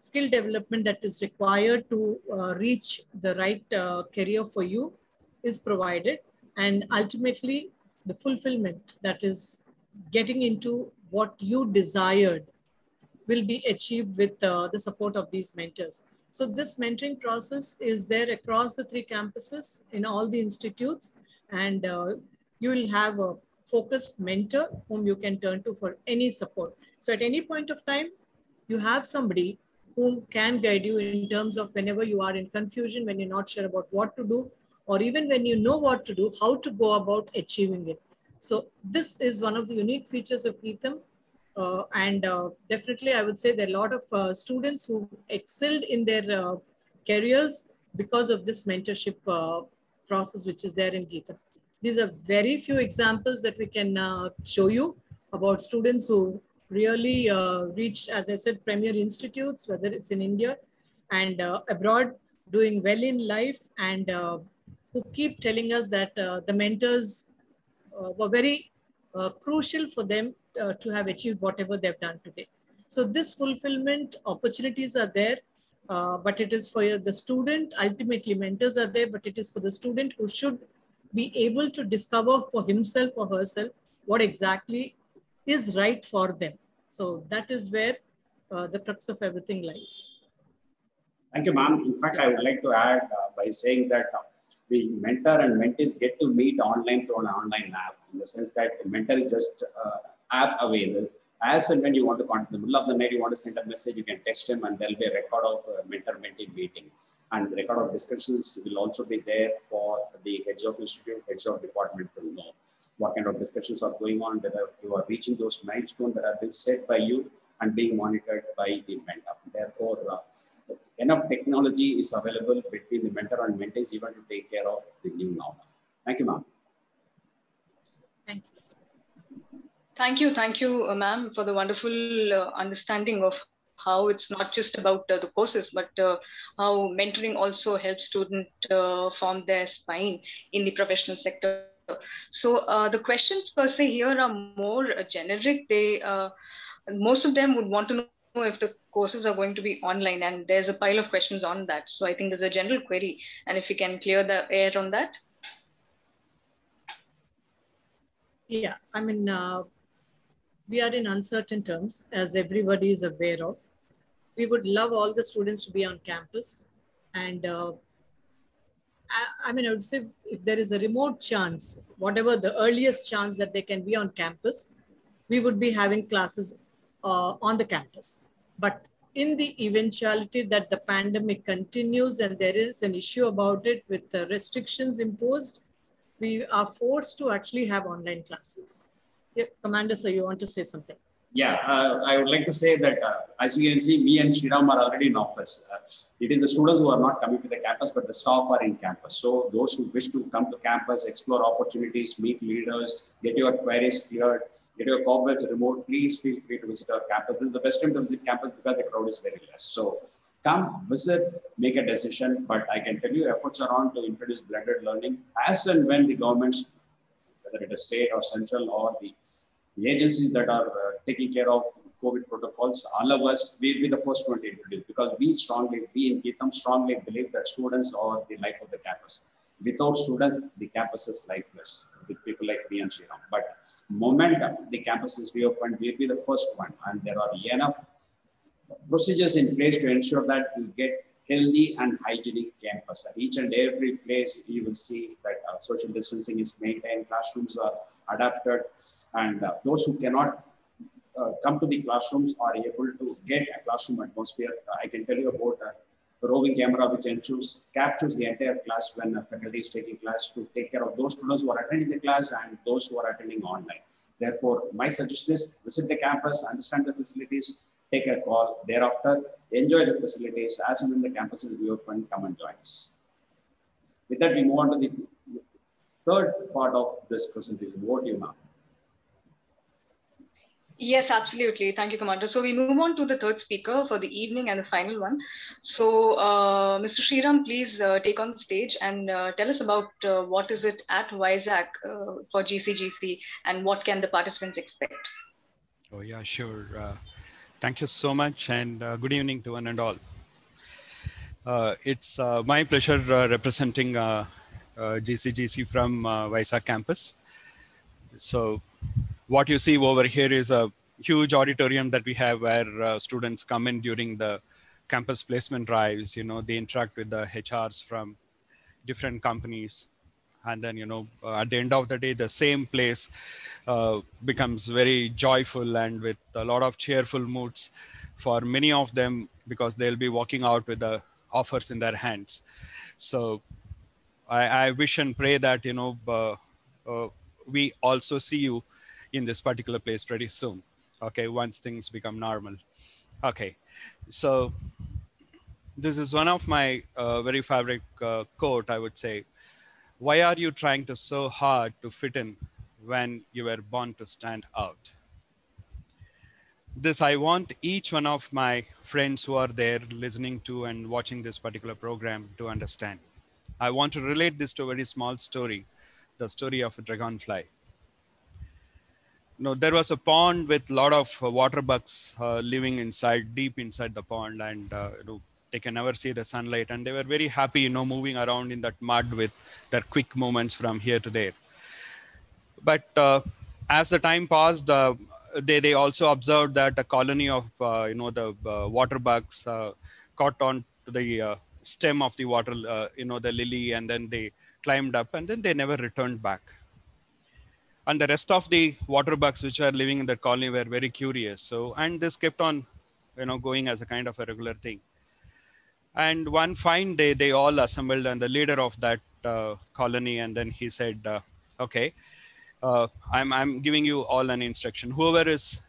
Skill development that is required to uh, reach the right uh, career for you is provided. And ultimately, the fulfillment that is getting into what you desired will be achieved with uh, the support of these mentors. So this mentoring process is there across the three campuses in all the institutes and uh, you will have a focused mentor whom you can turn to for any support. So at any point of time, you have somebody who can guide you in terms of whenever you are in confusion, when you're not sure about what to do, or even when you know what to do, how to go about achieving it. So this is one of the unique features of GITAM uh, and uh, definitely, I would say there are a lot of uh, students who excelled in their uh, careers because of this mentorship uh, process, which is there in GITAM. These are very few examples that we can uh, show you about students who really uh, reached, as I said, premier institutes, whether it's in India and uh, abroad, doing well in life, and uh, who keep telling us that the mentors were very crucial for them uh, to have achieved whatever they've done today. So this fulfillment opportunities are there, uh, but it is for the student, ultimately mentors are there, but it is for the student who should be able to discover for himself or herself what exactly is right for them. So that is where uh, the crux of everything lies. Thank you, ma'am. In fact, I would like to add uh, by saying that uh, the mentor and mentees get to meet online through an online app in the sense that the mentor is just uh, app available. As and when you want to contact, the middle of the night, you want to send a message, you can text him and there'll be a record of uh, mentor-mentee meeting. And record of discussions will also be there for the heads of institute, heads of department to know what kind of discussions are going on, whether you are reaching those milestones that have been set by you and being monitored by the mentor. Therefore, uh, enough technology is available between the mentor and mentees even to take care of the new normal. Thank you, ma'am. Thank you. Sir. Thank you, thank you, uh, ma'am, for the wonderful uh, understanding of how it's not just about uh, the courses, but uh, how mentoring also helps students uh, form their spine in the professional sector. So uh, the questions per se here are more generic. They most of them would want to know if the courses are going to be online, and there's a pile of questions on that. So I think there's a general query, and if you can clear the air on that. Yeah, I mean, we are in uncertain terms, as everybody is aware of. We would love all the students to be on campus. And uh, I, I, mean, I would say if there is a remote chance, whatever the earliest chance that they can be on campus, we would be having classes uh, on the campus. But in the eventuality that the pandemic continues and there is an issue about it with the restrictions imposed, we are forced to actually have online classes. Yeah, Commander, so you want to say something? Yeah, uh, I would like to say that uh, as you can see, me and Shriram are already in office. Uh, it is the students who are not coming to the campus, but the staff are in campus. So those who wish to come to campus, explore opportunities, meet leaders, get your queries cleared, get your cobwebs removed, please feel free to visit our campus. This is the best time to visit campus because the crowd is very less. So come visit, make a decision. But I can tell you efforts are on to introduce blended learning as and when the governments, whether it is state or central or the agencies that are uh, taking care of COVID protocols, all of us will be the first one to introduce because we strongly, we in GITAM strongly believe that students are the life of the campus. Without students, the campus is lifeless with people like me and Shriram. But momentum, the campus is reopened, we'll be the first one. And there are enough procedures in place to ensure that we get healthy and hygienic campus. At each and every place, you will see that uh, social distancing is maintained, classrooms are adapted, and uh, those who cannot uh, come to the classrooms are able to get a classroom atmosphere. I can tell you about a roving camera which ensures, captures the entire class when a faculty is taking class to take care of those students who are attending the class and those who are attending online. Therefore, my suggestion is visit the campus, understand the facilities, take a call. Thereafter, enjoy the facilities. As and when the campus is reopened, come and join us. With that, we move on to the third part of this presentation. What do you now? Yes, absolutely. Thank you, Commander. So we move on to the third speaker for the evening and the final one. So uh, Mr. Shriram, please uh, take on the stage and uh, tell us about uh, what is it at Vizag uh, for GCGC and what can the participants expect? Oh yeah, sure. Uh, thank you so much and uh, good evening to one and all. Uh, it's uh, my pleasure representing GCGC from Vizag campus. So what you see over here is a huge auditorium that we have where uh, students come in during the campus placement drives. You know, they interact with the HRs from different companies. And then, you know, uh, at the end of the day, the same place uh, becomes very joyful and with a lot of cheerful moods for many of them because they'll be walking out with the offers in their hands. So I, I wish and pray that, you know, uh, uh, we also see you in this particular place pretty soon. Okay, once things become normal. Okay, so this is one of my uh, very uh, quote, I would say. Why are you trying to so hard to fit in when you were born to stand out? This I want each one of my friends who are there listening to and watching this particular program to understand. I want to relate this to a very small story, the story of a dragonfly no, there was a pond with a lot of water bugs uh, living inside, deep inside the pond, and uh, you know, they can never see the sunlight. And they were very happy, you know, moving around in that mud with their quick movements from here to there. But uh, as the time passed, uh, they they also observed that a colony of uh, you know the water bugs caught on to the stem of the water, you know, the lily, and then they climbed up, and then they never returned back and the rest of the water bugs which are living in that colony were very curious so and this kept on you know going as a kind of a regular thing and one fine day they all assembled and the leader of that uh, colony and then he said uh, okay uh, I'm, I'm giving you all an instruction whoever is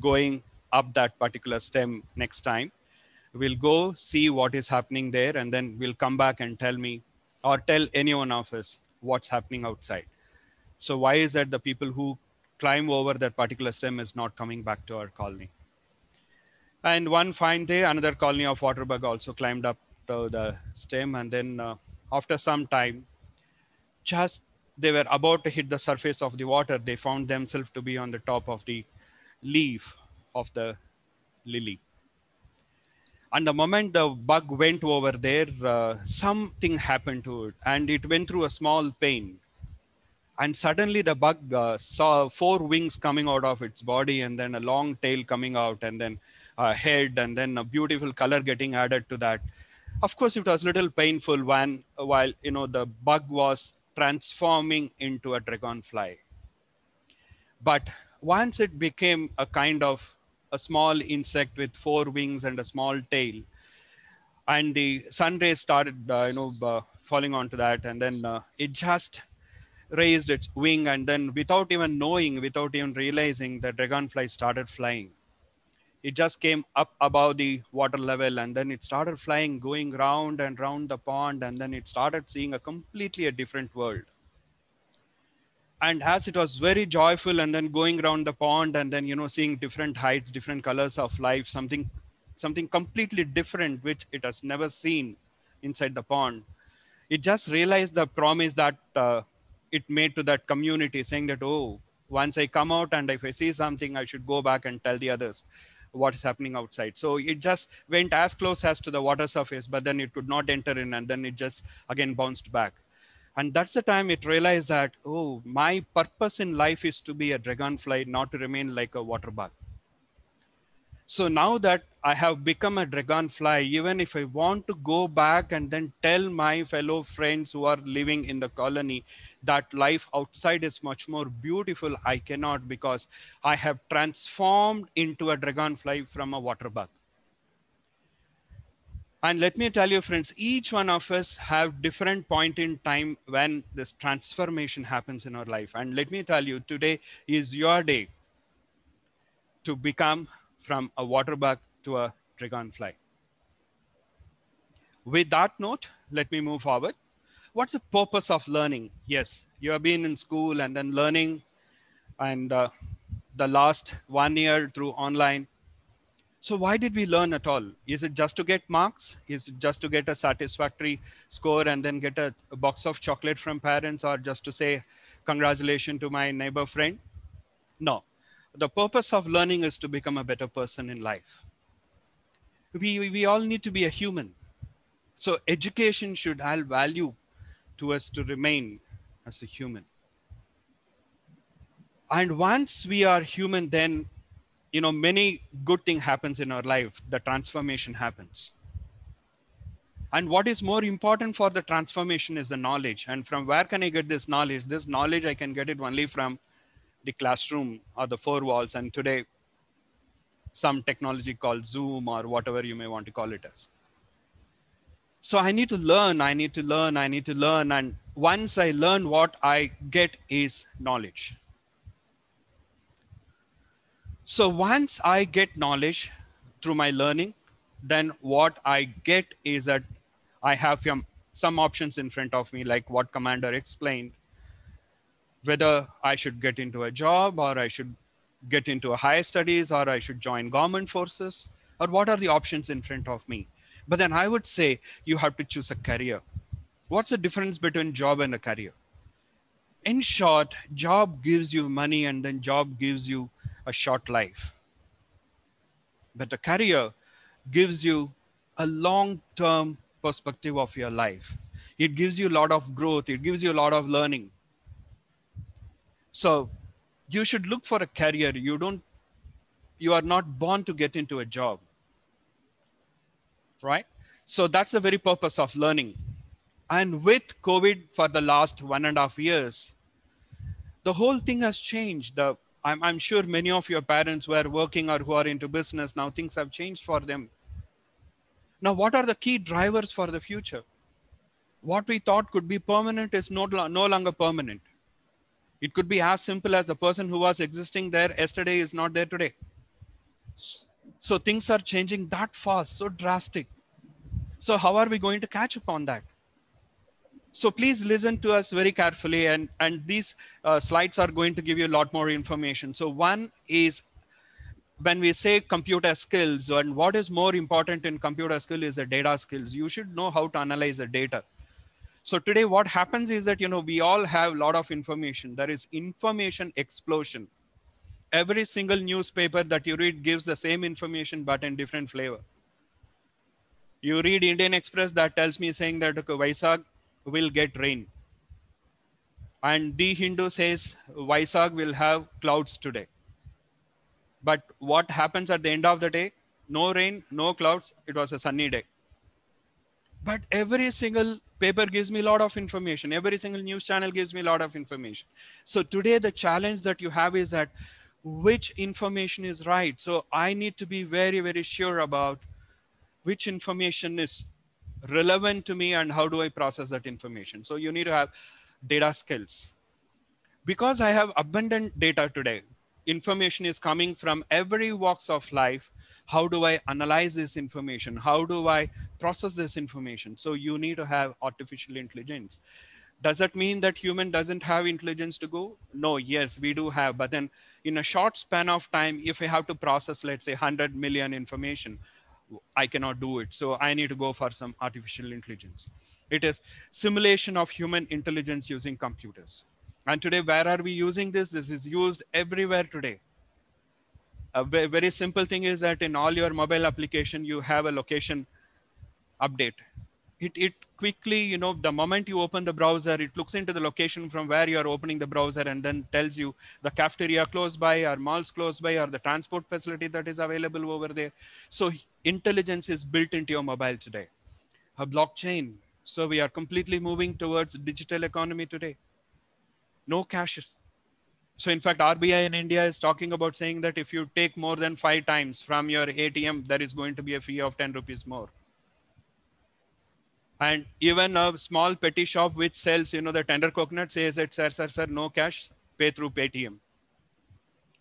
going up that particular stem next time will go see what is happening there and then we'll come back and tell me or tell anyone of us what's happening outside so why is that the people who climb over that particular stem is not coming back to our colony? And one fine day, another colony of water bug also climbed up to the stem. And then uh, after some time, just they were about to hit the surface of the water, they found themselves to be on the top of the leaf of the lily. And the moment the bug went over there, uh, something happened to it and it went through a small pain and suddenly the bug uh, saw four wings coming out of its body and then a long tail coming out and then a head and then a beautiful color getting added to that of course it was a little painful when while you know the bug was transforming into a dragonfly but once it became a kind of a small insect with four wings and a small tail, and the sun rays started, uh, you know, uh, falling onto that, and then uh, it just raised its wing, and then without even knowing, without even realizing, the dragonfly started flying. It just came up above the water level, and then it started flying, going round and round the pond, and then it started seeing a completely a different world. And as it was very joyful and then going around the pond and then you know seeing different heights different colors of life something something completely different which it has never seen inside the pond. It just realized the promise that uh, it made to that community saying that oh once i come out and if i see something i should go back and tell the others what is happening outside. So it just went as close as to the water surface but then it could not enter in and then it just again bounced back. And that's the time it realized that oh my purpose in life is to be a dragonfly not to remain like a water bug. So now that i have become a dragonfly even if i want to go back and then tell my fellow friends who are living in the colony that life outside is much more beautiful i cannot because i have transformed into a dragonfly from a water bug and let me tell you, friends, each one of us have different point in time when this transformation happens in our life. And let me tell you, today is your day to become from a water bug to a dragonfly. With that note, let me move forward. What's the purpose of learning? Yes, you have been in school and then learning and uh, the last one year through online so why did we learn at all? Is it just to get marks? Is it just to get a satisfactory score and then get a, a box of chocolate from parents or just to say congratulations to my neighbor friend? No. The purpose of learning is to become a better person in life. We, we all need to be a human. So education should add value to us to remain as a human. And once we are human, then you know many good thing happens in our life. The transformation happens. And what is more important for the transformation is the knowledge. And from where can i get this knowledge? This knowledge i can get it only from the classroom or the four walls. And today some technology called zoom or whatever you may want to call it as so i need to learn i need to learn i need to learn and once i learn what i get is knowledge so once I get knowledge through my learning, then what I get is that I have some options in front of me, like what commander explained, whether I should get into a job or I should get into a higher studies or I should join government forces or what are the options in front of me. But then I would say you have to choose a career. What's the difference between job and a career? In short, job gives you money and then job gives you a short life. But a career gives you a long term perspective of your life. It gives you a lot of growth, it gives you a lot of learning. So you should look for a career. You don't, you are not born to get into a job. Right? So that's the very purpose of learning. And with COVID for the last one and a half years, the whole thing has changed. The I'm, I'm sure many of your parents were working or who are into business. Now things have changed for them. Now, what are the key drivers for the future? What we thought could be permanent is no, no longer permanent. It could be as simple as the person who was existing there yesterday is not there today. So things are changing that fast, so drastic. So how are we going to catch up on that? So please listen to us very carefully and, and these uh, slides are going to give you a lot more information. So one is when we say computer skills and what is more important in computer skill is the data skills. You should know how to analyze the data. So today what happens is that, you know, we all have a lot of information. There is information explosion. Every single newspaper that you read gives the same information, but in different flavor. You read Indian Express that tells me saying that okay, Vizag will get rain. And the Hindu says Vizag will have clouds today. But what happens at the end of the day? No rain, no clouds. It was a sunny day. But every single paper gives me a lot of information. Every single news channel gives me a lot of information. So today the challenge that you have is that which information is right. So I need to be very, very sure about which information is relevant to me and how do I process that information. So you need to have data skills. Because I have abundant data today, information is coming from every walks of life. How do I analyze this information? How do I process this information? So you need to have artificial intelligence does that mean that human doesn't have intelligence to go? No yes we do have. But then in a short span of time if i have to process let's say 100 million information i cannot do it. So i need to go for some artificial intelligence. It is simulation of human intelligence using computers. And today where are we using this? This is used everywhere today. A very simple thing is that in all your mobile application you have a location update. It, it quickly, you know, the moment you open the browser, it looks into the location from where you're opening the browser and then tells you the cafeteria close by or malls close by or the transport facility that is available over there. So intelligence is built into your mobile today. A blockchain. So we are completely moving towards digital economy today. No cash. So in fact, RBI in India is talking about saying that if you take more than five times from your ATM, there is going to be a fee of 10 rupees more and even a small petty shop which sells you know the tender coconut says that sir sir sir no cash pay through paytm.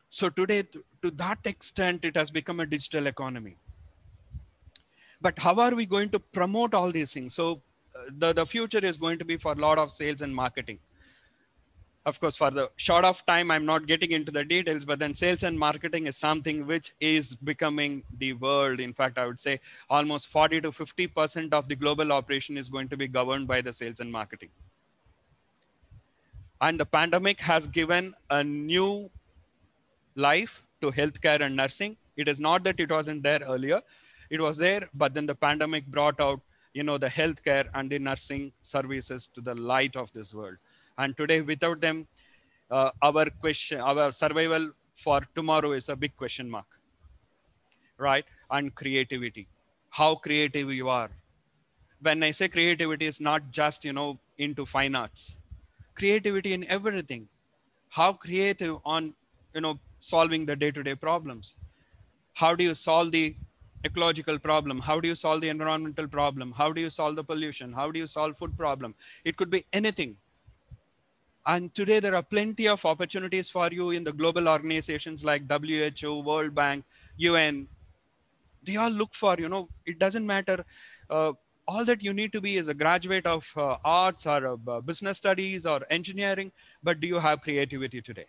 So today to that extent it has become a digital economy. But how are we going to promote all these things? So uh, the, the future is going to be for a lot of sales and marketing of course for the short of time i'm not getting into the details but then sales and marketing is something which is becoming the world. In fact i would say almost 40 to 50 percent of the global operation is going to be governed by the sales and marketing. And the pandemic has given a new life to healthcare and nursing. It is not that it wasn't there earlier. It was there but then the pandemic brought out you know the healthcare and the nursing services to the light of this world and today, without them, uh, our question, our survival for tomorrow is a big question mark, right? And creativity, how creative you are. When I say creativity, it's not just you know into fine arts, creativity in everything. How creative on you know solving the day-to-day problems. How do you solve the ecological problem how do you solve the environmental problem how do you solve the pollution how do you solve food problem it could be anything and today there are plenty of opportunities for you in the global organizations like WHO, World Bank, UN. They all look for, you know, it doesn't matter. Uh, all that you need to be is a graduate of uh, arts or uh, business studies or engineering, but do you have creativity today?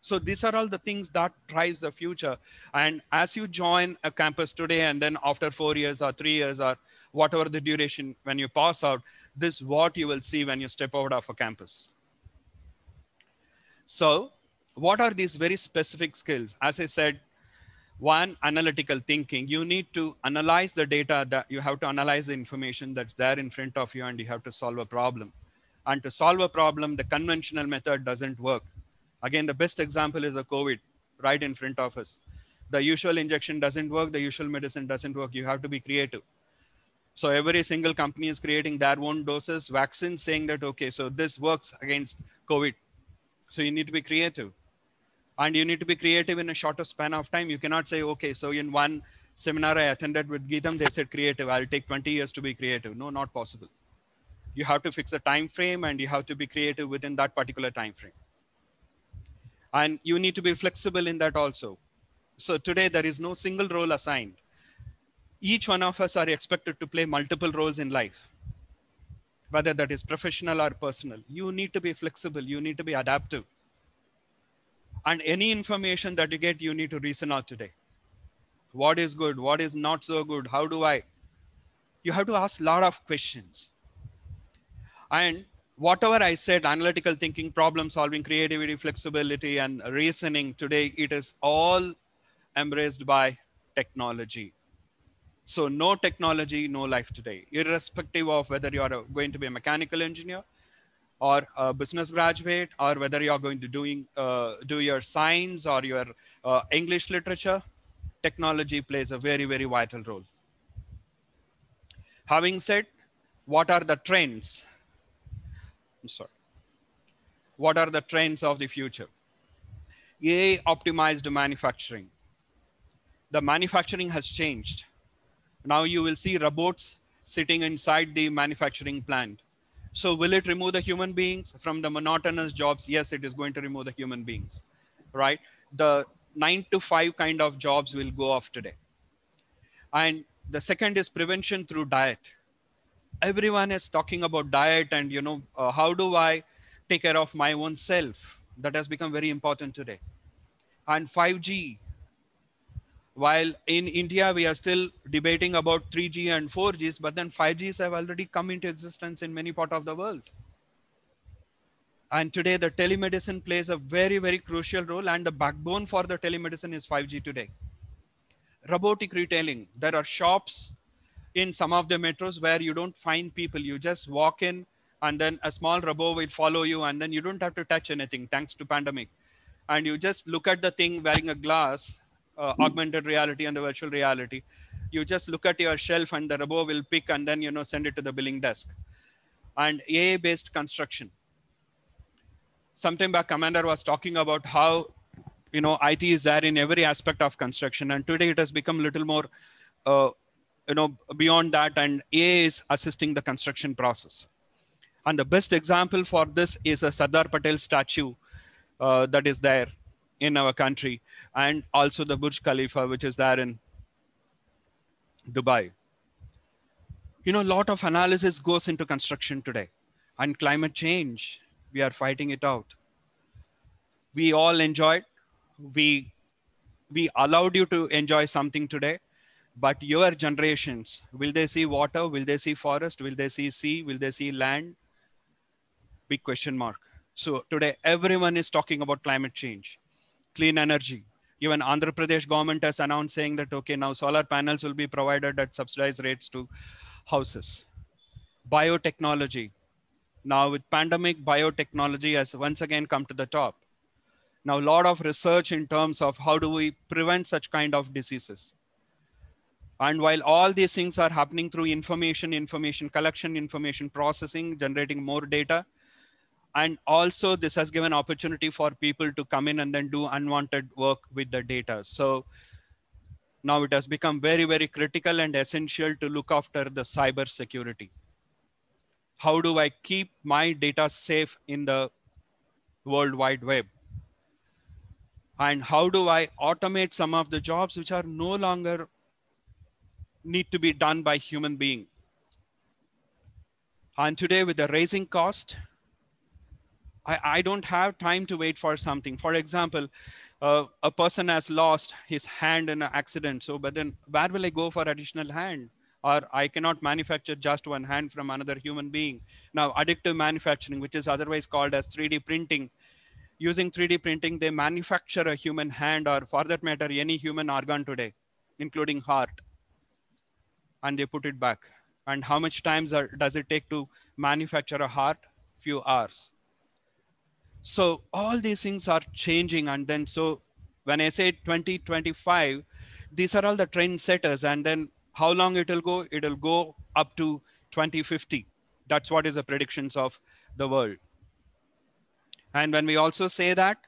So these are all the things that drives the future. And as you join a campus today, and then after four years or three years or whatever the duration when you pass out, this what you will see when you step out of a campus. So what are these very specific skills? As I said, one, analytical thinking. You need to analyze the data that you have to analyze the information that's there in front of you and you have to solve a problem. And to solve a problem, the conventional method doesn't work. Again, the best example is a COVID right in front of us. The usual injection doesn't work. The usual medicine doesn't work. You have to be creative. So every single company is creating their own doses, vaccines, saying that, okay, so this works against COVID. So you need to be creative. And you need to be creative in a shorter span of time. You cannot say, okay, so in one seminar I attended with GITAM, they said creative. I'll take 20 years to be creative. No, not possible. You have to fix a time frame and you have to be creative within that particular time frame. And you need to be flexible in that also. So today there is no single role assigned each one of us are expected to play multiple roles in life, whether that is professional or personal. You need to be flexible, you need to be adaptive. And any information that you get, you need to reason out today. What is good? What is not so good? How do I? You have to ask a lot of questions. And whatever I said, analytical thinking, problem solving, creativity, flexibility, and reasoning today, it is all embraced by technology so no technology, no life today, irrespective of whether you are going to be a mechanical engineer or a business graduate, or whether you are going to doing uh, do your science or your uh, English literature, technology plays a very, very vital role. Having said, what are the trends? I'm sorry. What are the trends of the future? AI optimized manufacturing. The manufacturing has changed. Now you will see robots sitting inside the manufacturing plant. So will it remove the human beings from the monotonous jobs? Yes, it is going to remove the human beings, right? The nine to five kind of jobs will go off today. And the second is prevention through diet. Everyone is talking about diet and, you know, uh, how do I take care of my own self? That has become very important today. And 5G, while in India, we are still debating about 3G and 4Gs, but then 5Gs have already come into existence in many part of the world. And today the telemedicine plays a very, very crucial role and the backbone for the telemedicine is 5G today. Robotic retailing, there are shops in some of the metros where you don't find people. You just walk in and then a small robot will follow you and then you don't have to touch anything thanks to pandemic. And you just look at the thing wearing a glass, uh, augmented reality and the virtual reality. You just look at your shelf and the robot will pick and then, you know, send it to the billing desk. And AI based construction. Sometime back commander was talking about how you know it is there in every aspect of construction. And today it has become a little more uh, you know beyond that and ai is assisting the construction process. And the best example for this is a sardar patel statue uh, that is there in our country and also the burj khalifa which is there in dubai. You know a lot of analysis goes into construction today. And climate change we are fighting it out. We all enjoyed. We we allowed you to enjoy something today. But your generations will they see water? Will they see forest? Will they see sea? Will they see land? Big question mark. So today everyone is talking about climate change clean energy even andhra pradesh government has announced saying that okay now solar panels will be provided at subsidized rates to houses biotechnology now with pandemic, biotechnology has once again come to the top. Now, a lot of research in terms of how do we prevent such kind of diseases. And while all these things are happening through information, information collection, information processing, generating more data, and also this has given opportunity for people to come in and then do unwanted work with the data. So now it has become very, very critical and essential to look after the cyber security how do I keep my data safe in the World Wide Web? And how do I automate some of the jobs which are no longer need to be done by human being? And today with the raising cost, I, I don't have time to wait for something. For example, uh, a person has lost his hand in an accident. So, but then where will I go for additional hand? or I cannot manufacture just one hand from another human being. Now, additive manufacturing, which is otherwise called as 3D printing, using 3D printing, they manufacture a human hand or for that matter, any human organ today, including heart, and they put it back. And how much time does it take to manufacture a heart? Few hours. So all these things are changing. And then, so when I say 2025, these are all the trend setters. And then how long it will go? It will go up to 2050. That's what is the predictions of the world. And when we also say that,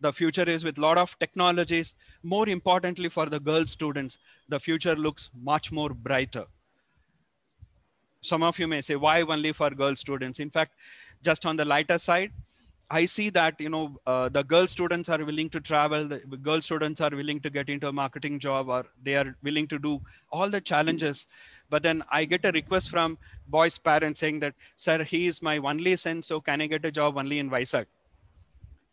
the future is with a lot of technologies. More importantly for the girl students, the future looks much more brighter. Some of you may say, why only for girl students? In fact, just on the lighter side, I see that you know uh, the girl students are willing to travel. The girl students are willing to get into a marketing job, or they are willing to do all the challenges. But then I get a request from boys' parents saying that, "Sir, he is my only son, so can I get a job only in Vizag?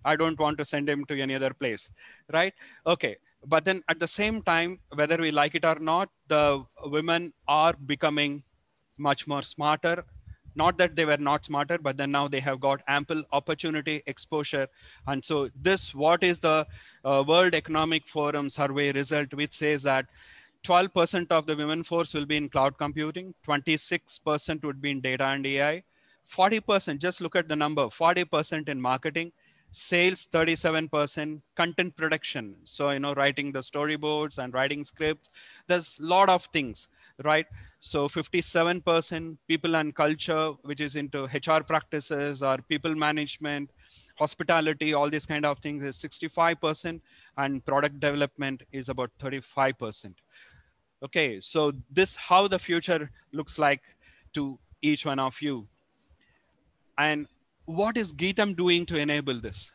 I don't want to send him to any other place, right? Okay." But then at the same time, whether we like it or not, the women are becoming much more smarter not that they were not smarter but then now they have got ample opportunity exposure. And so this what is the uh, world economic forum survey result which says that 12% of the women force will be in cloud computing 26% would be in data and ai 40% just look at the number 40% in marketing sales 37% content production. So you know writing the storyboards and writing scripts there's a lot of things right? So 57% people and culture, which is into HR practices or people management hospitality, all these kind of things is 65%, and product development is about 35%. Okay, so this how the future looks like to each one of you. And what is GITAM doing to enable this?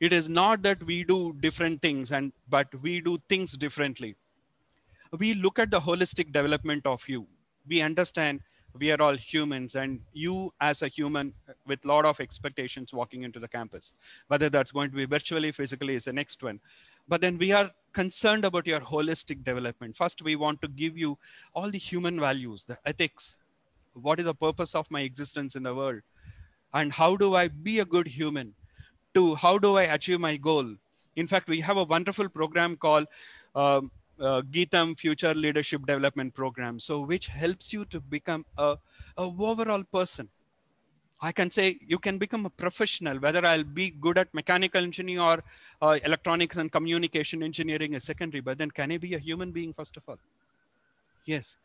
It is not that we do different things, and but we do things differently. We look at the holistic development of you. We understand we are all humans and you as a human with a lot of expectations walking into the campus whether that's going to be virtually physically is the next one. But then we are concerned about your holistic development. First we want to give you all the human values the ethics. What is the purpose of my existence in the world? And how do i be a good human? To how do i achieve my goal? In fact we have a wonderful program called um, uh, GITAM Future Leadership Development Program. So which helps you to become a, a overall person. I can say you can become a professional, whether I'll be good at mechanical engineering or uh, electronics and communication engineering is secondary, but then can I be a human being first of all? Yes.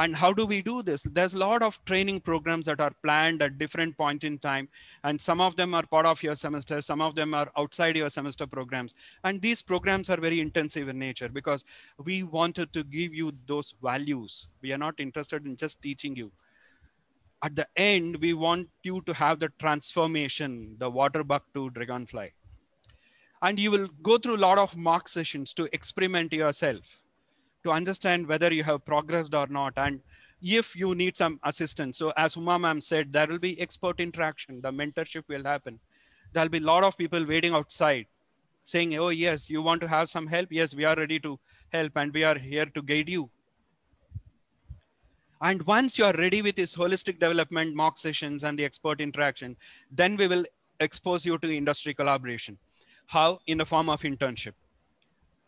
And how do we do this? There's a lot of training programs that are planned at different point in time. And some of them are part of your semester. Some of them are outside your semester programs. And these programs are very intensive in nature because we wanted to give you those values. We are not interested in just teaching you. At the end, we want you to have the transformation, the water buck to dragonfly. And you will go through a lot of mock sessions to experiment yourself to understand whether you have progressed or not and if you need some assistance. So as uma ma'am said there will be expert interaction. The mentorship will happen. There'll be a lot of people waiting outside saying oh yes you want to have some help? Yes we are ready to help and we are here to guide you. And once you are ready with this holistic development mock sessions and the expert interaction then we will expose you to industry collaboration. How? In the form of internship.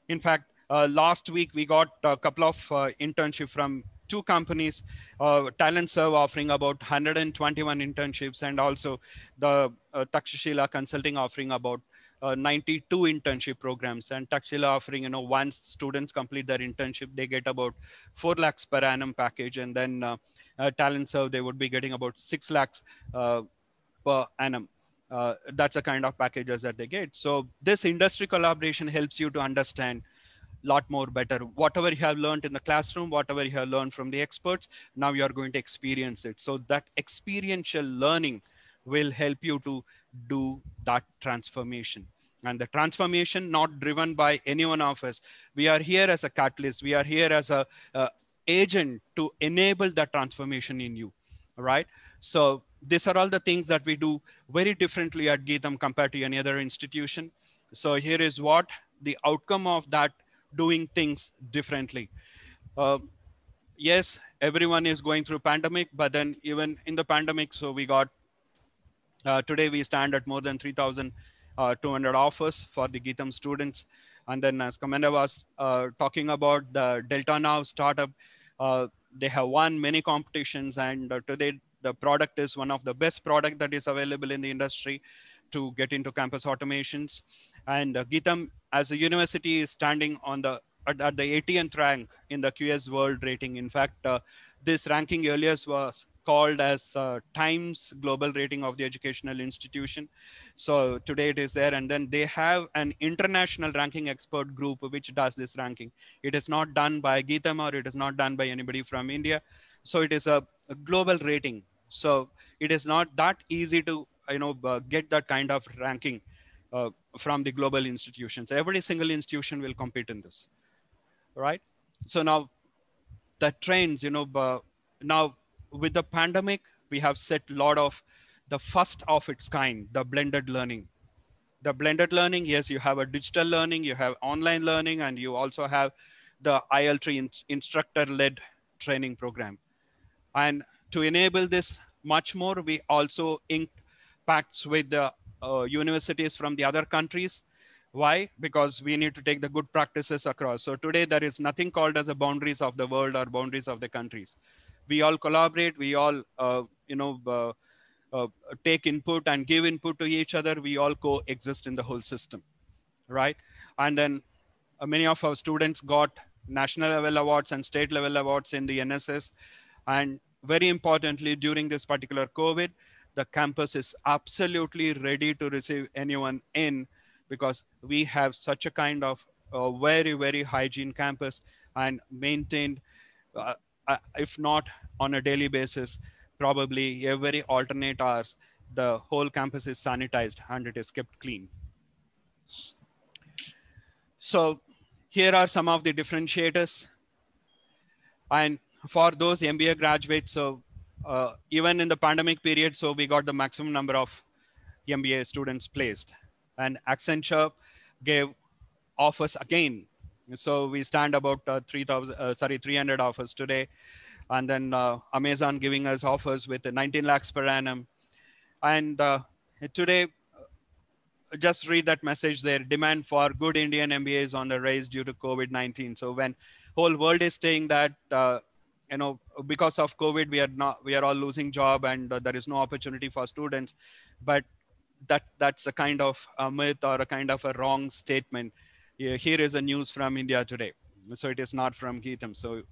In fact uh, last week, we got a couple of uh, internship from two companies, uh, TalentServe offering about 121 internships, and also the uh, Consulting offering about uh, 92 internship programs. And Takshila offering, you know, once students complete their internship, they get about 4 lakhs per annum package. And then uh, uh, TalentServe, they would be getting about 6 lakhs uh, per annum. Uh, that's the kind of packages that they get. So this industry collaboration helps you to understand lot more better. Whatever you have learned in the classroom, whatever you have learned from the experts, now you are going to experience it. So that experiential learning will help you to do that transformation. And the transformation not driven by any one of us. We are here as a catalyst. We are here as a, a agent to enable that transformation in you, right? So these are all the things that we do very differently at GITAM compared to any other institution. So here is what the outcome of that doing things differently. Uh, yes, everyone is going through pandemic, but then even in the pandemic, so we got, uh, today we stand at more than 3,200 uh, offers for the GITAM students. And then as Commander was uh, talking about the Delta Now startup, uh, they have won many competitions and today the product is one of the best product that is available in the industry to get into campus automations. And uh, GITAM as a university is standing on the at, at, the 18th rank in the QS World Rating. In fact, uh, this ranking earlier was called as uh, Times Global Rating of the Educational Institution. So today it is there, and then they have an international ranking expert group which does this ranking. It is not done by GITAM or it is not done by anybody from India. So it is a, a global rating. So it is not that easy to you know uh, get that kind of ranking uh, from the global institutions. Every single institution will compete in this, right? So now the trends, you know, uh, now with the pandemic, we have set a lot of the first of its kind, the blended learning. The blended learning, yes, you have a digital learning, you have online learning, and you also have the ILT in instructor-led training program. And to enable this much more, we also inked pacts with the universities from the other countries. Why? Because we need to take the good practices across. So today there is nothing called as the boundaries of the world or boundaries of the countries. We all collaborate. We all, uh, you know, uh, uh take input and give input to each other. We all coexist in the whole system, right? And then uh, many of our students got national level awards and state level awards in the NSS. And very importantly, during this particular COVID, the campus is absolutely ready to receive anyone in because we have such a kind of uh, very, very hygiene campus and maintained, uh, uh, if not on a daily basis, probably every alternate hours, the whole campus is sanitized and it is kept clean. So here are some of the differentiators. And for those MBA graduates, so uh, even in the pandemic period, so we got the maximum number of MBA students placed. And Accenture gave offers again. So we stand about uh, 3,000, uh, sorry, 300 offers today. And then uh, Amazon giving us offers with 19 lakhs per annum. And uh, today, just read that message there. Demand for good Indian MBAs on the rise due to COVID-19. So when whole world is saying that, uh, you know, because of COVID, we are not, we are all losing job and uh, there is no opportunity for students. But that that's a kind of a myth or a kind of a wrong statement. Here is a news from India today. So it is not from GITAM. So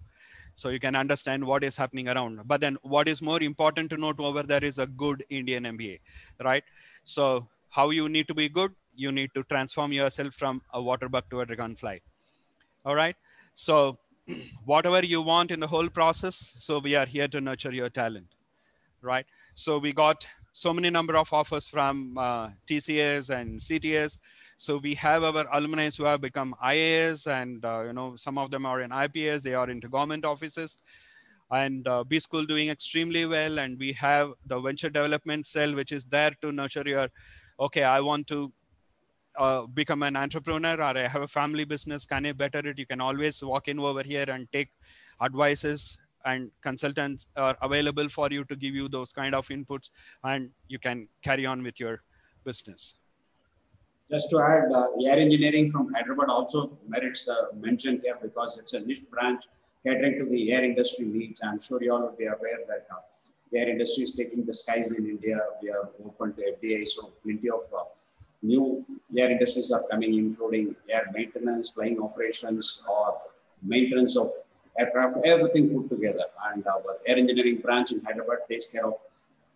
so you can understand what is happening around. But then what is more important to note over there is a good Indian MBA, right? So how you need to be good, you need to transform yourself from a water bug to a dragonfly. All right. So whatever you want in the whole process, so we are here to nurture your talent, right? So we got so many number of offers from uh, TCS and CTS. So we have our alumni who have become IAS and, uh, you know, some of them are in IPS, they are into government offices and uh, B School doing extremely well. And we have the venture development cell, which is there to nurture your, okay, I want to uh, become an entrepreneur or I have a family business, can I better it? You can always walk in over here and take advices and consultants are available for you to give you those kind of inputs and you can carry on with your business. Just to add, uh, air engineering from Hyderabad also merits uh, mention here because it's a niche branch catering to the air industry needs. I'm sure you all would be aware that uh, air industry is taking the skies in India. We are open to FDI, so plenty of uh, new air industries are coming, including air maintenance, flying operations, or maintenance of aircraft, everything put together. And our air engineering branch in Hyderabad takes care of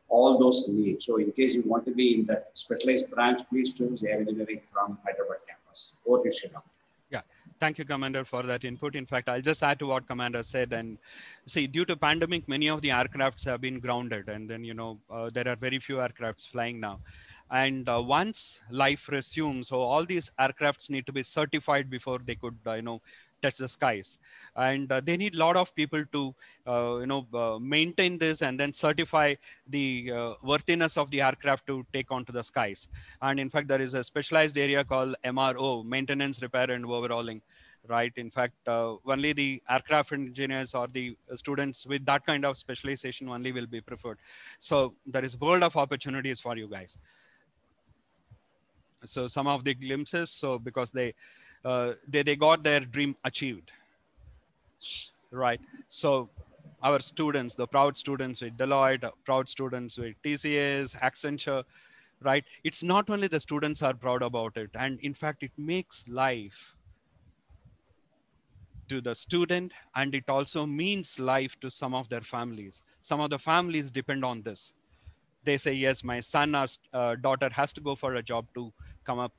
all those needs. So in case you want to be in that specialized branch, please choose air engineering from Hyderabad campus. Over to Sriram. Yeah, thank you, Commander, for that input. In fact, I'll just add to what Commander said. And see, due to pandemic, many of the aircrafts have been grounded. And then, you know, uh, there are very few aircrafts flying now. And uh, once life resumes, so all these aircrafts need to be certified before they could, uh, you know, touch the skies. And uh, they need a lot of people to uh, you know uh, maintain this and then certify the uh, worthiness of the aircraft to take onto the skies. And in fact there is a specialized area called mro maintenance repair and overhauling right? In fact uh, only the aircraft engineers or the students with that kind of specialization only will be preferred. So there is world of opportunities for you guys so some of the glimpses so because they uh, they, they got their dream achieved. Right. So our students the proud students with deloitte proud students with tcs accenture right? It's not only the students are proud about it. And in fact it makes life to the student and it also means life to some of their families. Some of the families depend on this. They say yes my son or uh, daughter has to go for a job to come up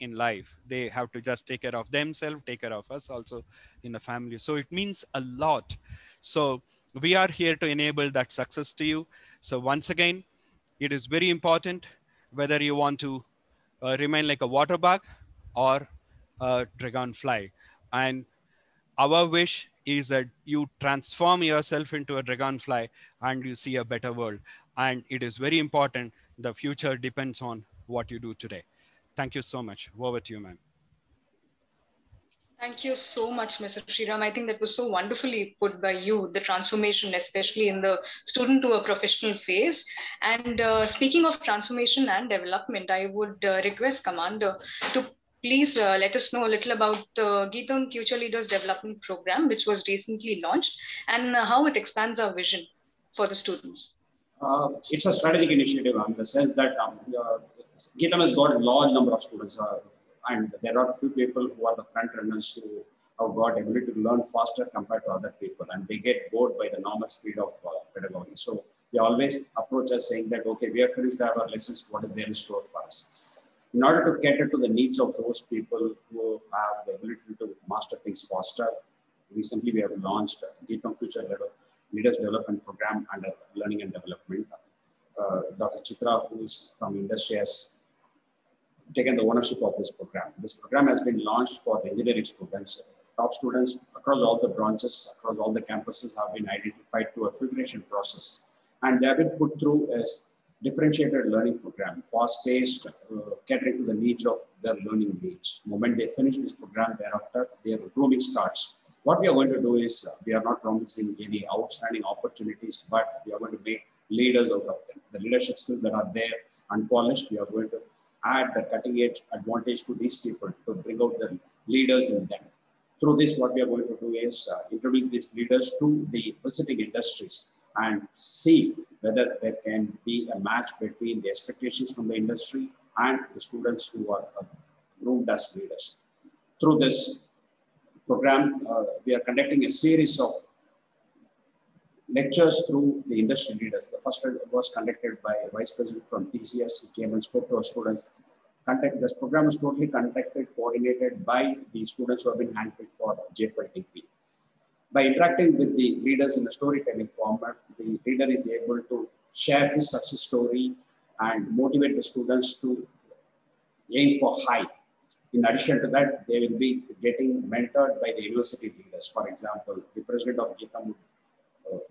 in life. They have to just take care of themselves, take care of us also in the family. So it means a lot. So we are here to enable that success to you. So once again, it is very important whether you want to uh, remain like a water bug or a dragonfly. And our wish is that you transform yourself into a dragonfly and you see a better world. And it is very important. The future depends on what you do today. Thank you so much. Over to you, ma'am. Thank you so much, Mr. Sriram. I think that was so wonderfully put by you, the transformation, especially in the student to a professional phase. And uh, speaking of transformation and development, I would uh, request Commander to please uh, let us know a little about the GITAM Future Leaders Development Program, which was recently launched, and uh, how it expands our vision for the students. Uh, it's a strategic initiative in the sense that um, GITAM has got a large number of students, uh, and there are few people who are the front runners who have got ability to learn faster compared to other people, and they get bored by the normal speed of uh, pedagogy. So they always approach us saying that, okay, we have finished our lessons, what is there in store for us? In order to cater to the needs of those people who have the ability to master things faster, recently we have launched GITAM Future Leaders Development Program under Learning and Development. Uh, Dr. Chitra, who is from industry, has taken the ownership of this program. This program has been launched for the engineering students. Top students across all the branches, across all the campuses have been identified to a filtration process. And they have been put through a differentiated learning program, fast-paced, uh, catering to the needs of their learning needs. The moment they finish this program, thereafter, their grooming starts. What we are going to do is, uh, we are not promising any outstanding opportunities, but we are going to make leaders out of them. The leadership skills that are there, unpolished, we are going to add the cutting edge advantage to these people to bring out the leaders in them. Through this, what we are going to do is uh, introduce these leaders to the visiting industries and see whether there can be a match between the expectations from the industry and the students who are uh, groomed as leaders. Through this program, uh, we are conducting a series of lectures through the industry leaders. The first one was conducted by a vice president from TCS. He came and spoke to our students. Contact, this program is totally conducted, coordinated by the students who have been handpicked for GFLDP. By interacting with the leaders in a storytelling format, the leader is able to share his success story and motivate the students to aim for high. In addition to that, they will be getting mentored by the university leaders. For example, the president of GITAM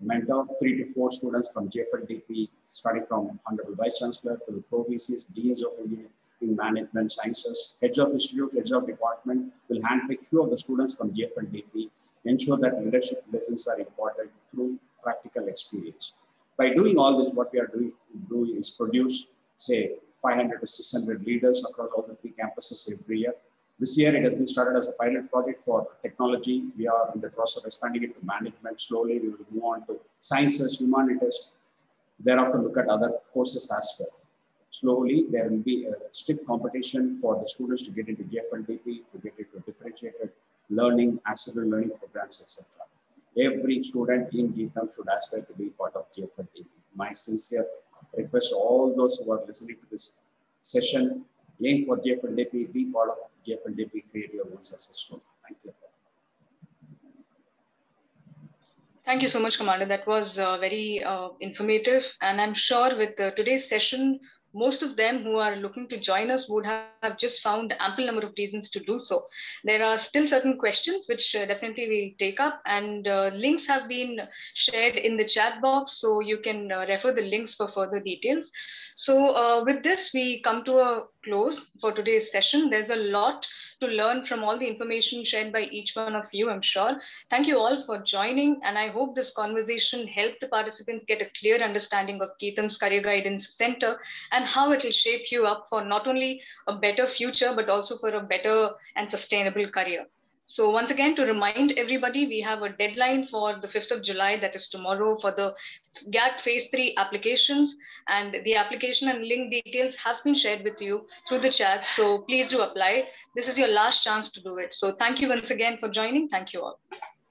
mentor three to four students from GFLDP, starting from Honorable Vice Chancellor to the Pro VCs, Deans of Engineering Management Sciences, heads of institute, heads of department will handpick few of the students from GFLDP, ensure that leadership lessons are important through practical experience. By doing all this, what we are doing, doing is produce, say, 500 to 600 leaders across all the three campuses every year this year, it has been started as a pilot project for technology. We are in the process of expanding it to management. Slowly, we will move on to sciences, humanities. Thereafter, look at other courses as well. Slowly, there will be a strict competition for the students to get into GFLDP, to get into differentiated learning, accelerated learning programs, etc. Every student in GITAM should aspire to be part of GFLDP. My sincere request to all those who are listening to this session, aim for GFLDP, be part of Create your own. Thank you. Thank you so much, Commander. That was uh, very uh, informative. And I'm sure with uh, today's session, most of them who are looking to join us would have just found ample number of reasons to do so. There are still certain questions which uh, definitely we take up and uh, links have been shared in the chat box so you can uh, refer the links for further details. So with this, we come to a close for today's session. There's a lot to learn from all the information shared by each one of you, I'm sure. Thank you all for joining. And I hope this conversation helped the participants get a clear understanding of GITAM's Career Guidance Center and how it will shape you up for not only a better future, but also for a better and sustainable career. So once again, to remind everybody, we have a deadline for the 5th of July, that is tomorrow, for the GAT Phase 3 applications. And the application and link details have been shared with you through the chat. So please do apply. This is your last chance to do it. So thank you once again for joining. Thank you all.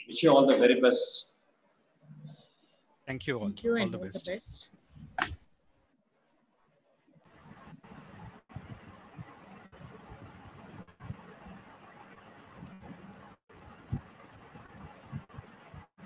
Wish you all the very best. Thank you all. Thank you all and the all best. the best.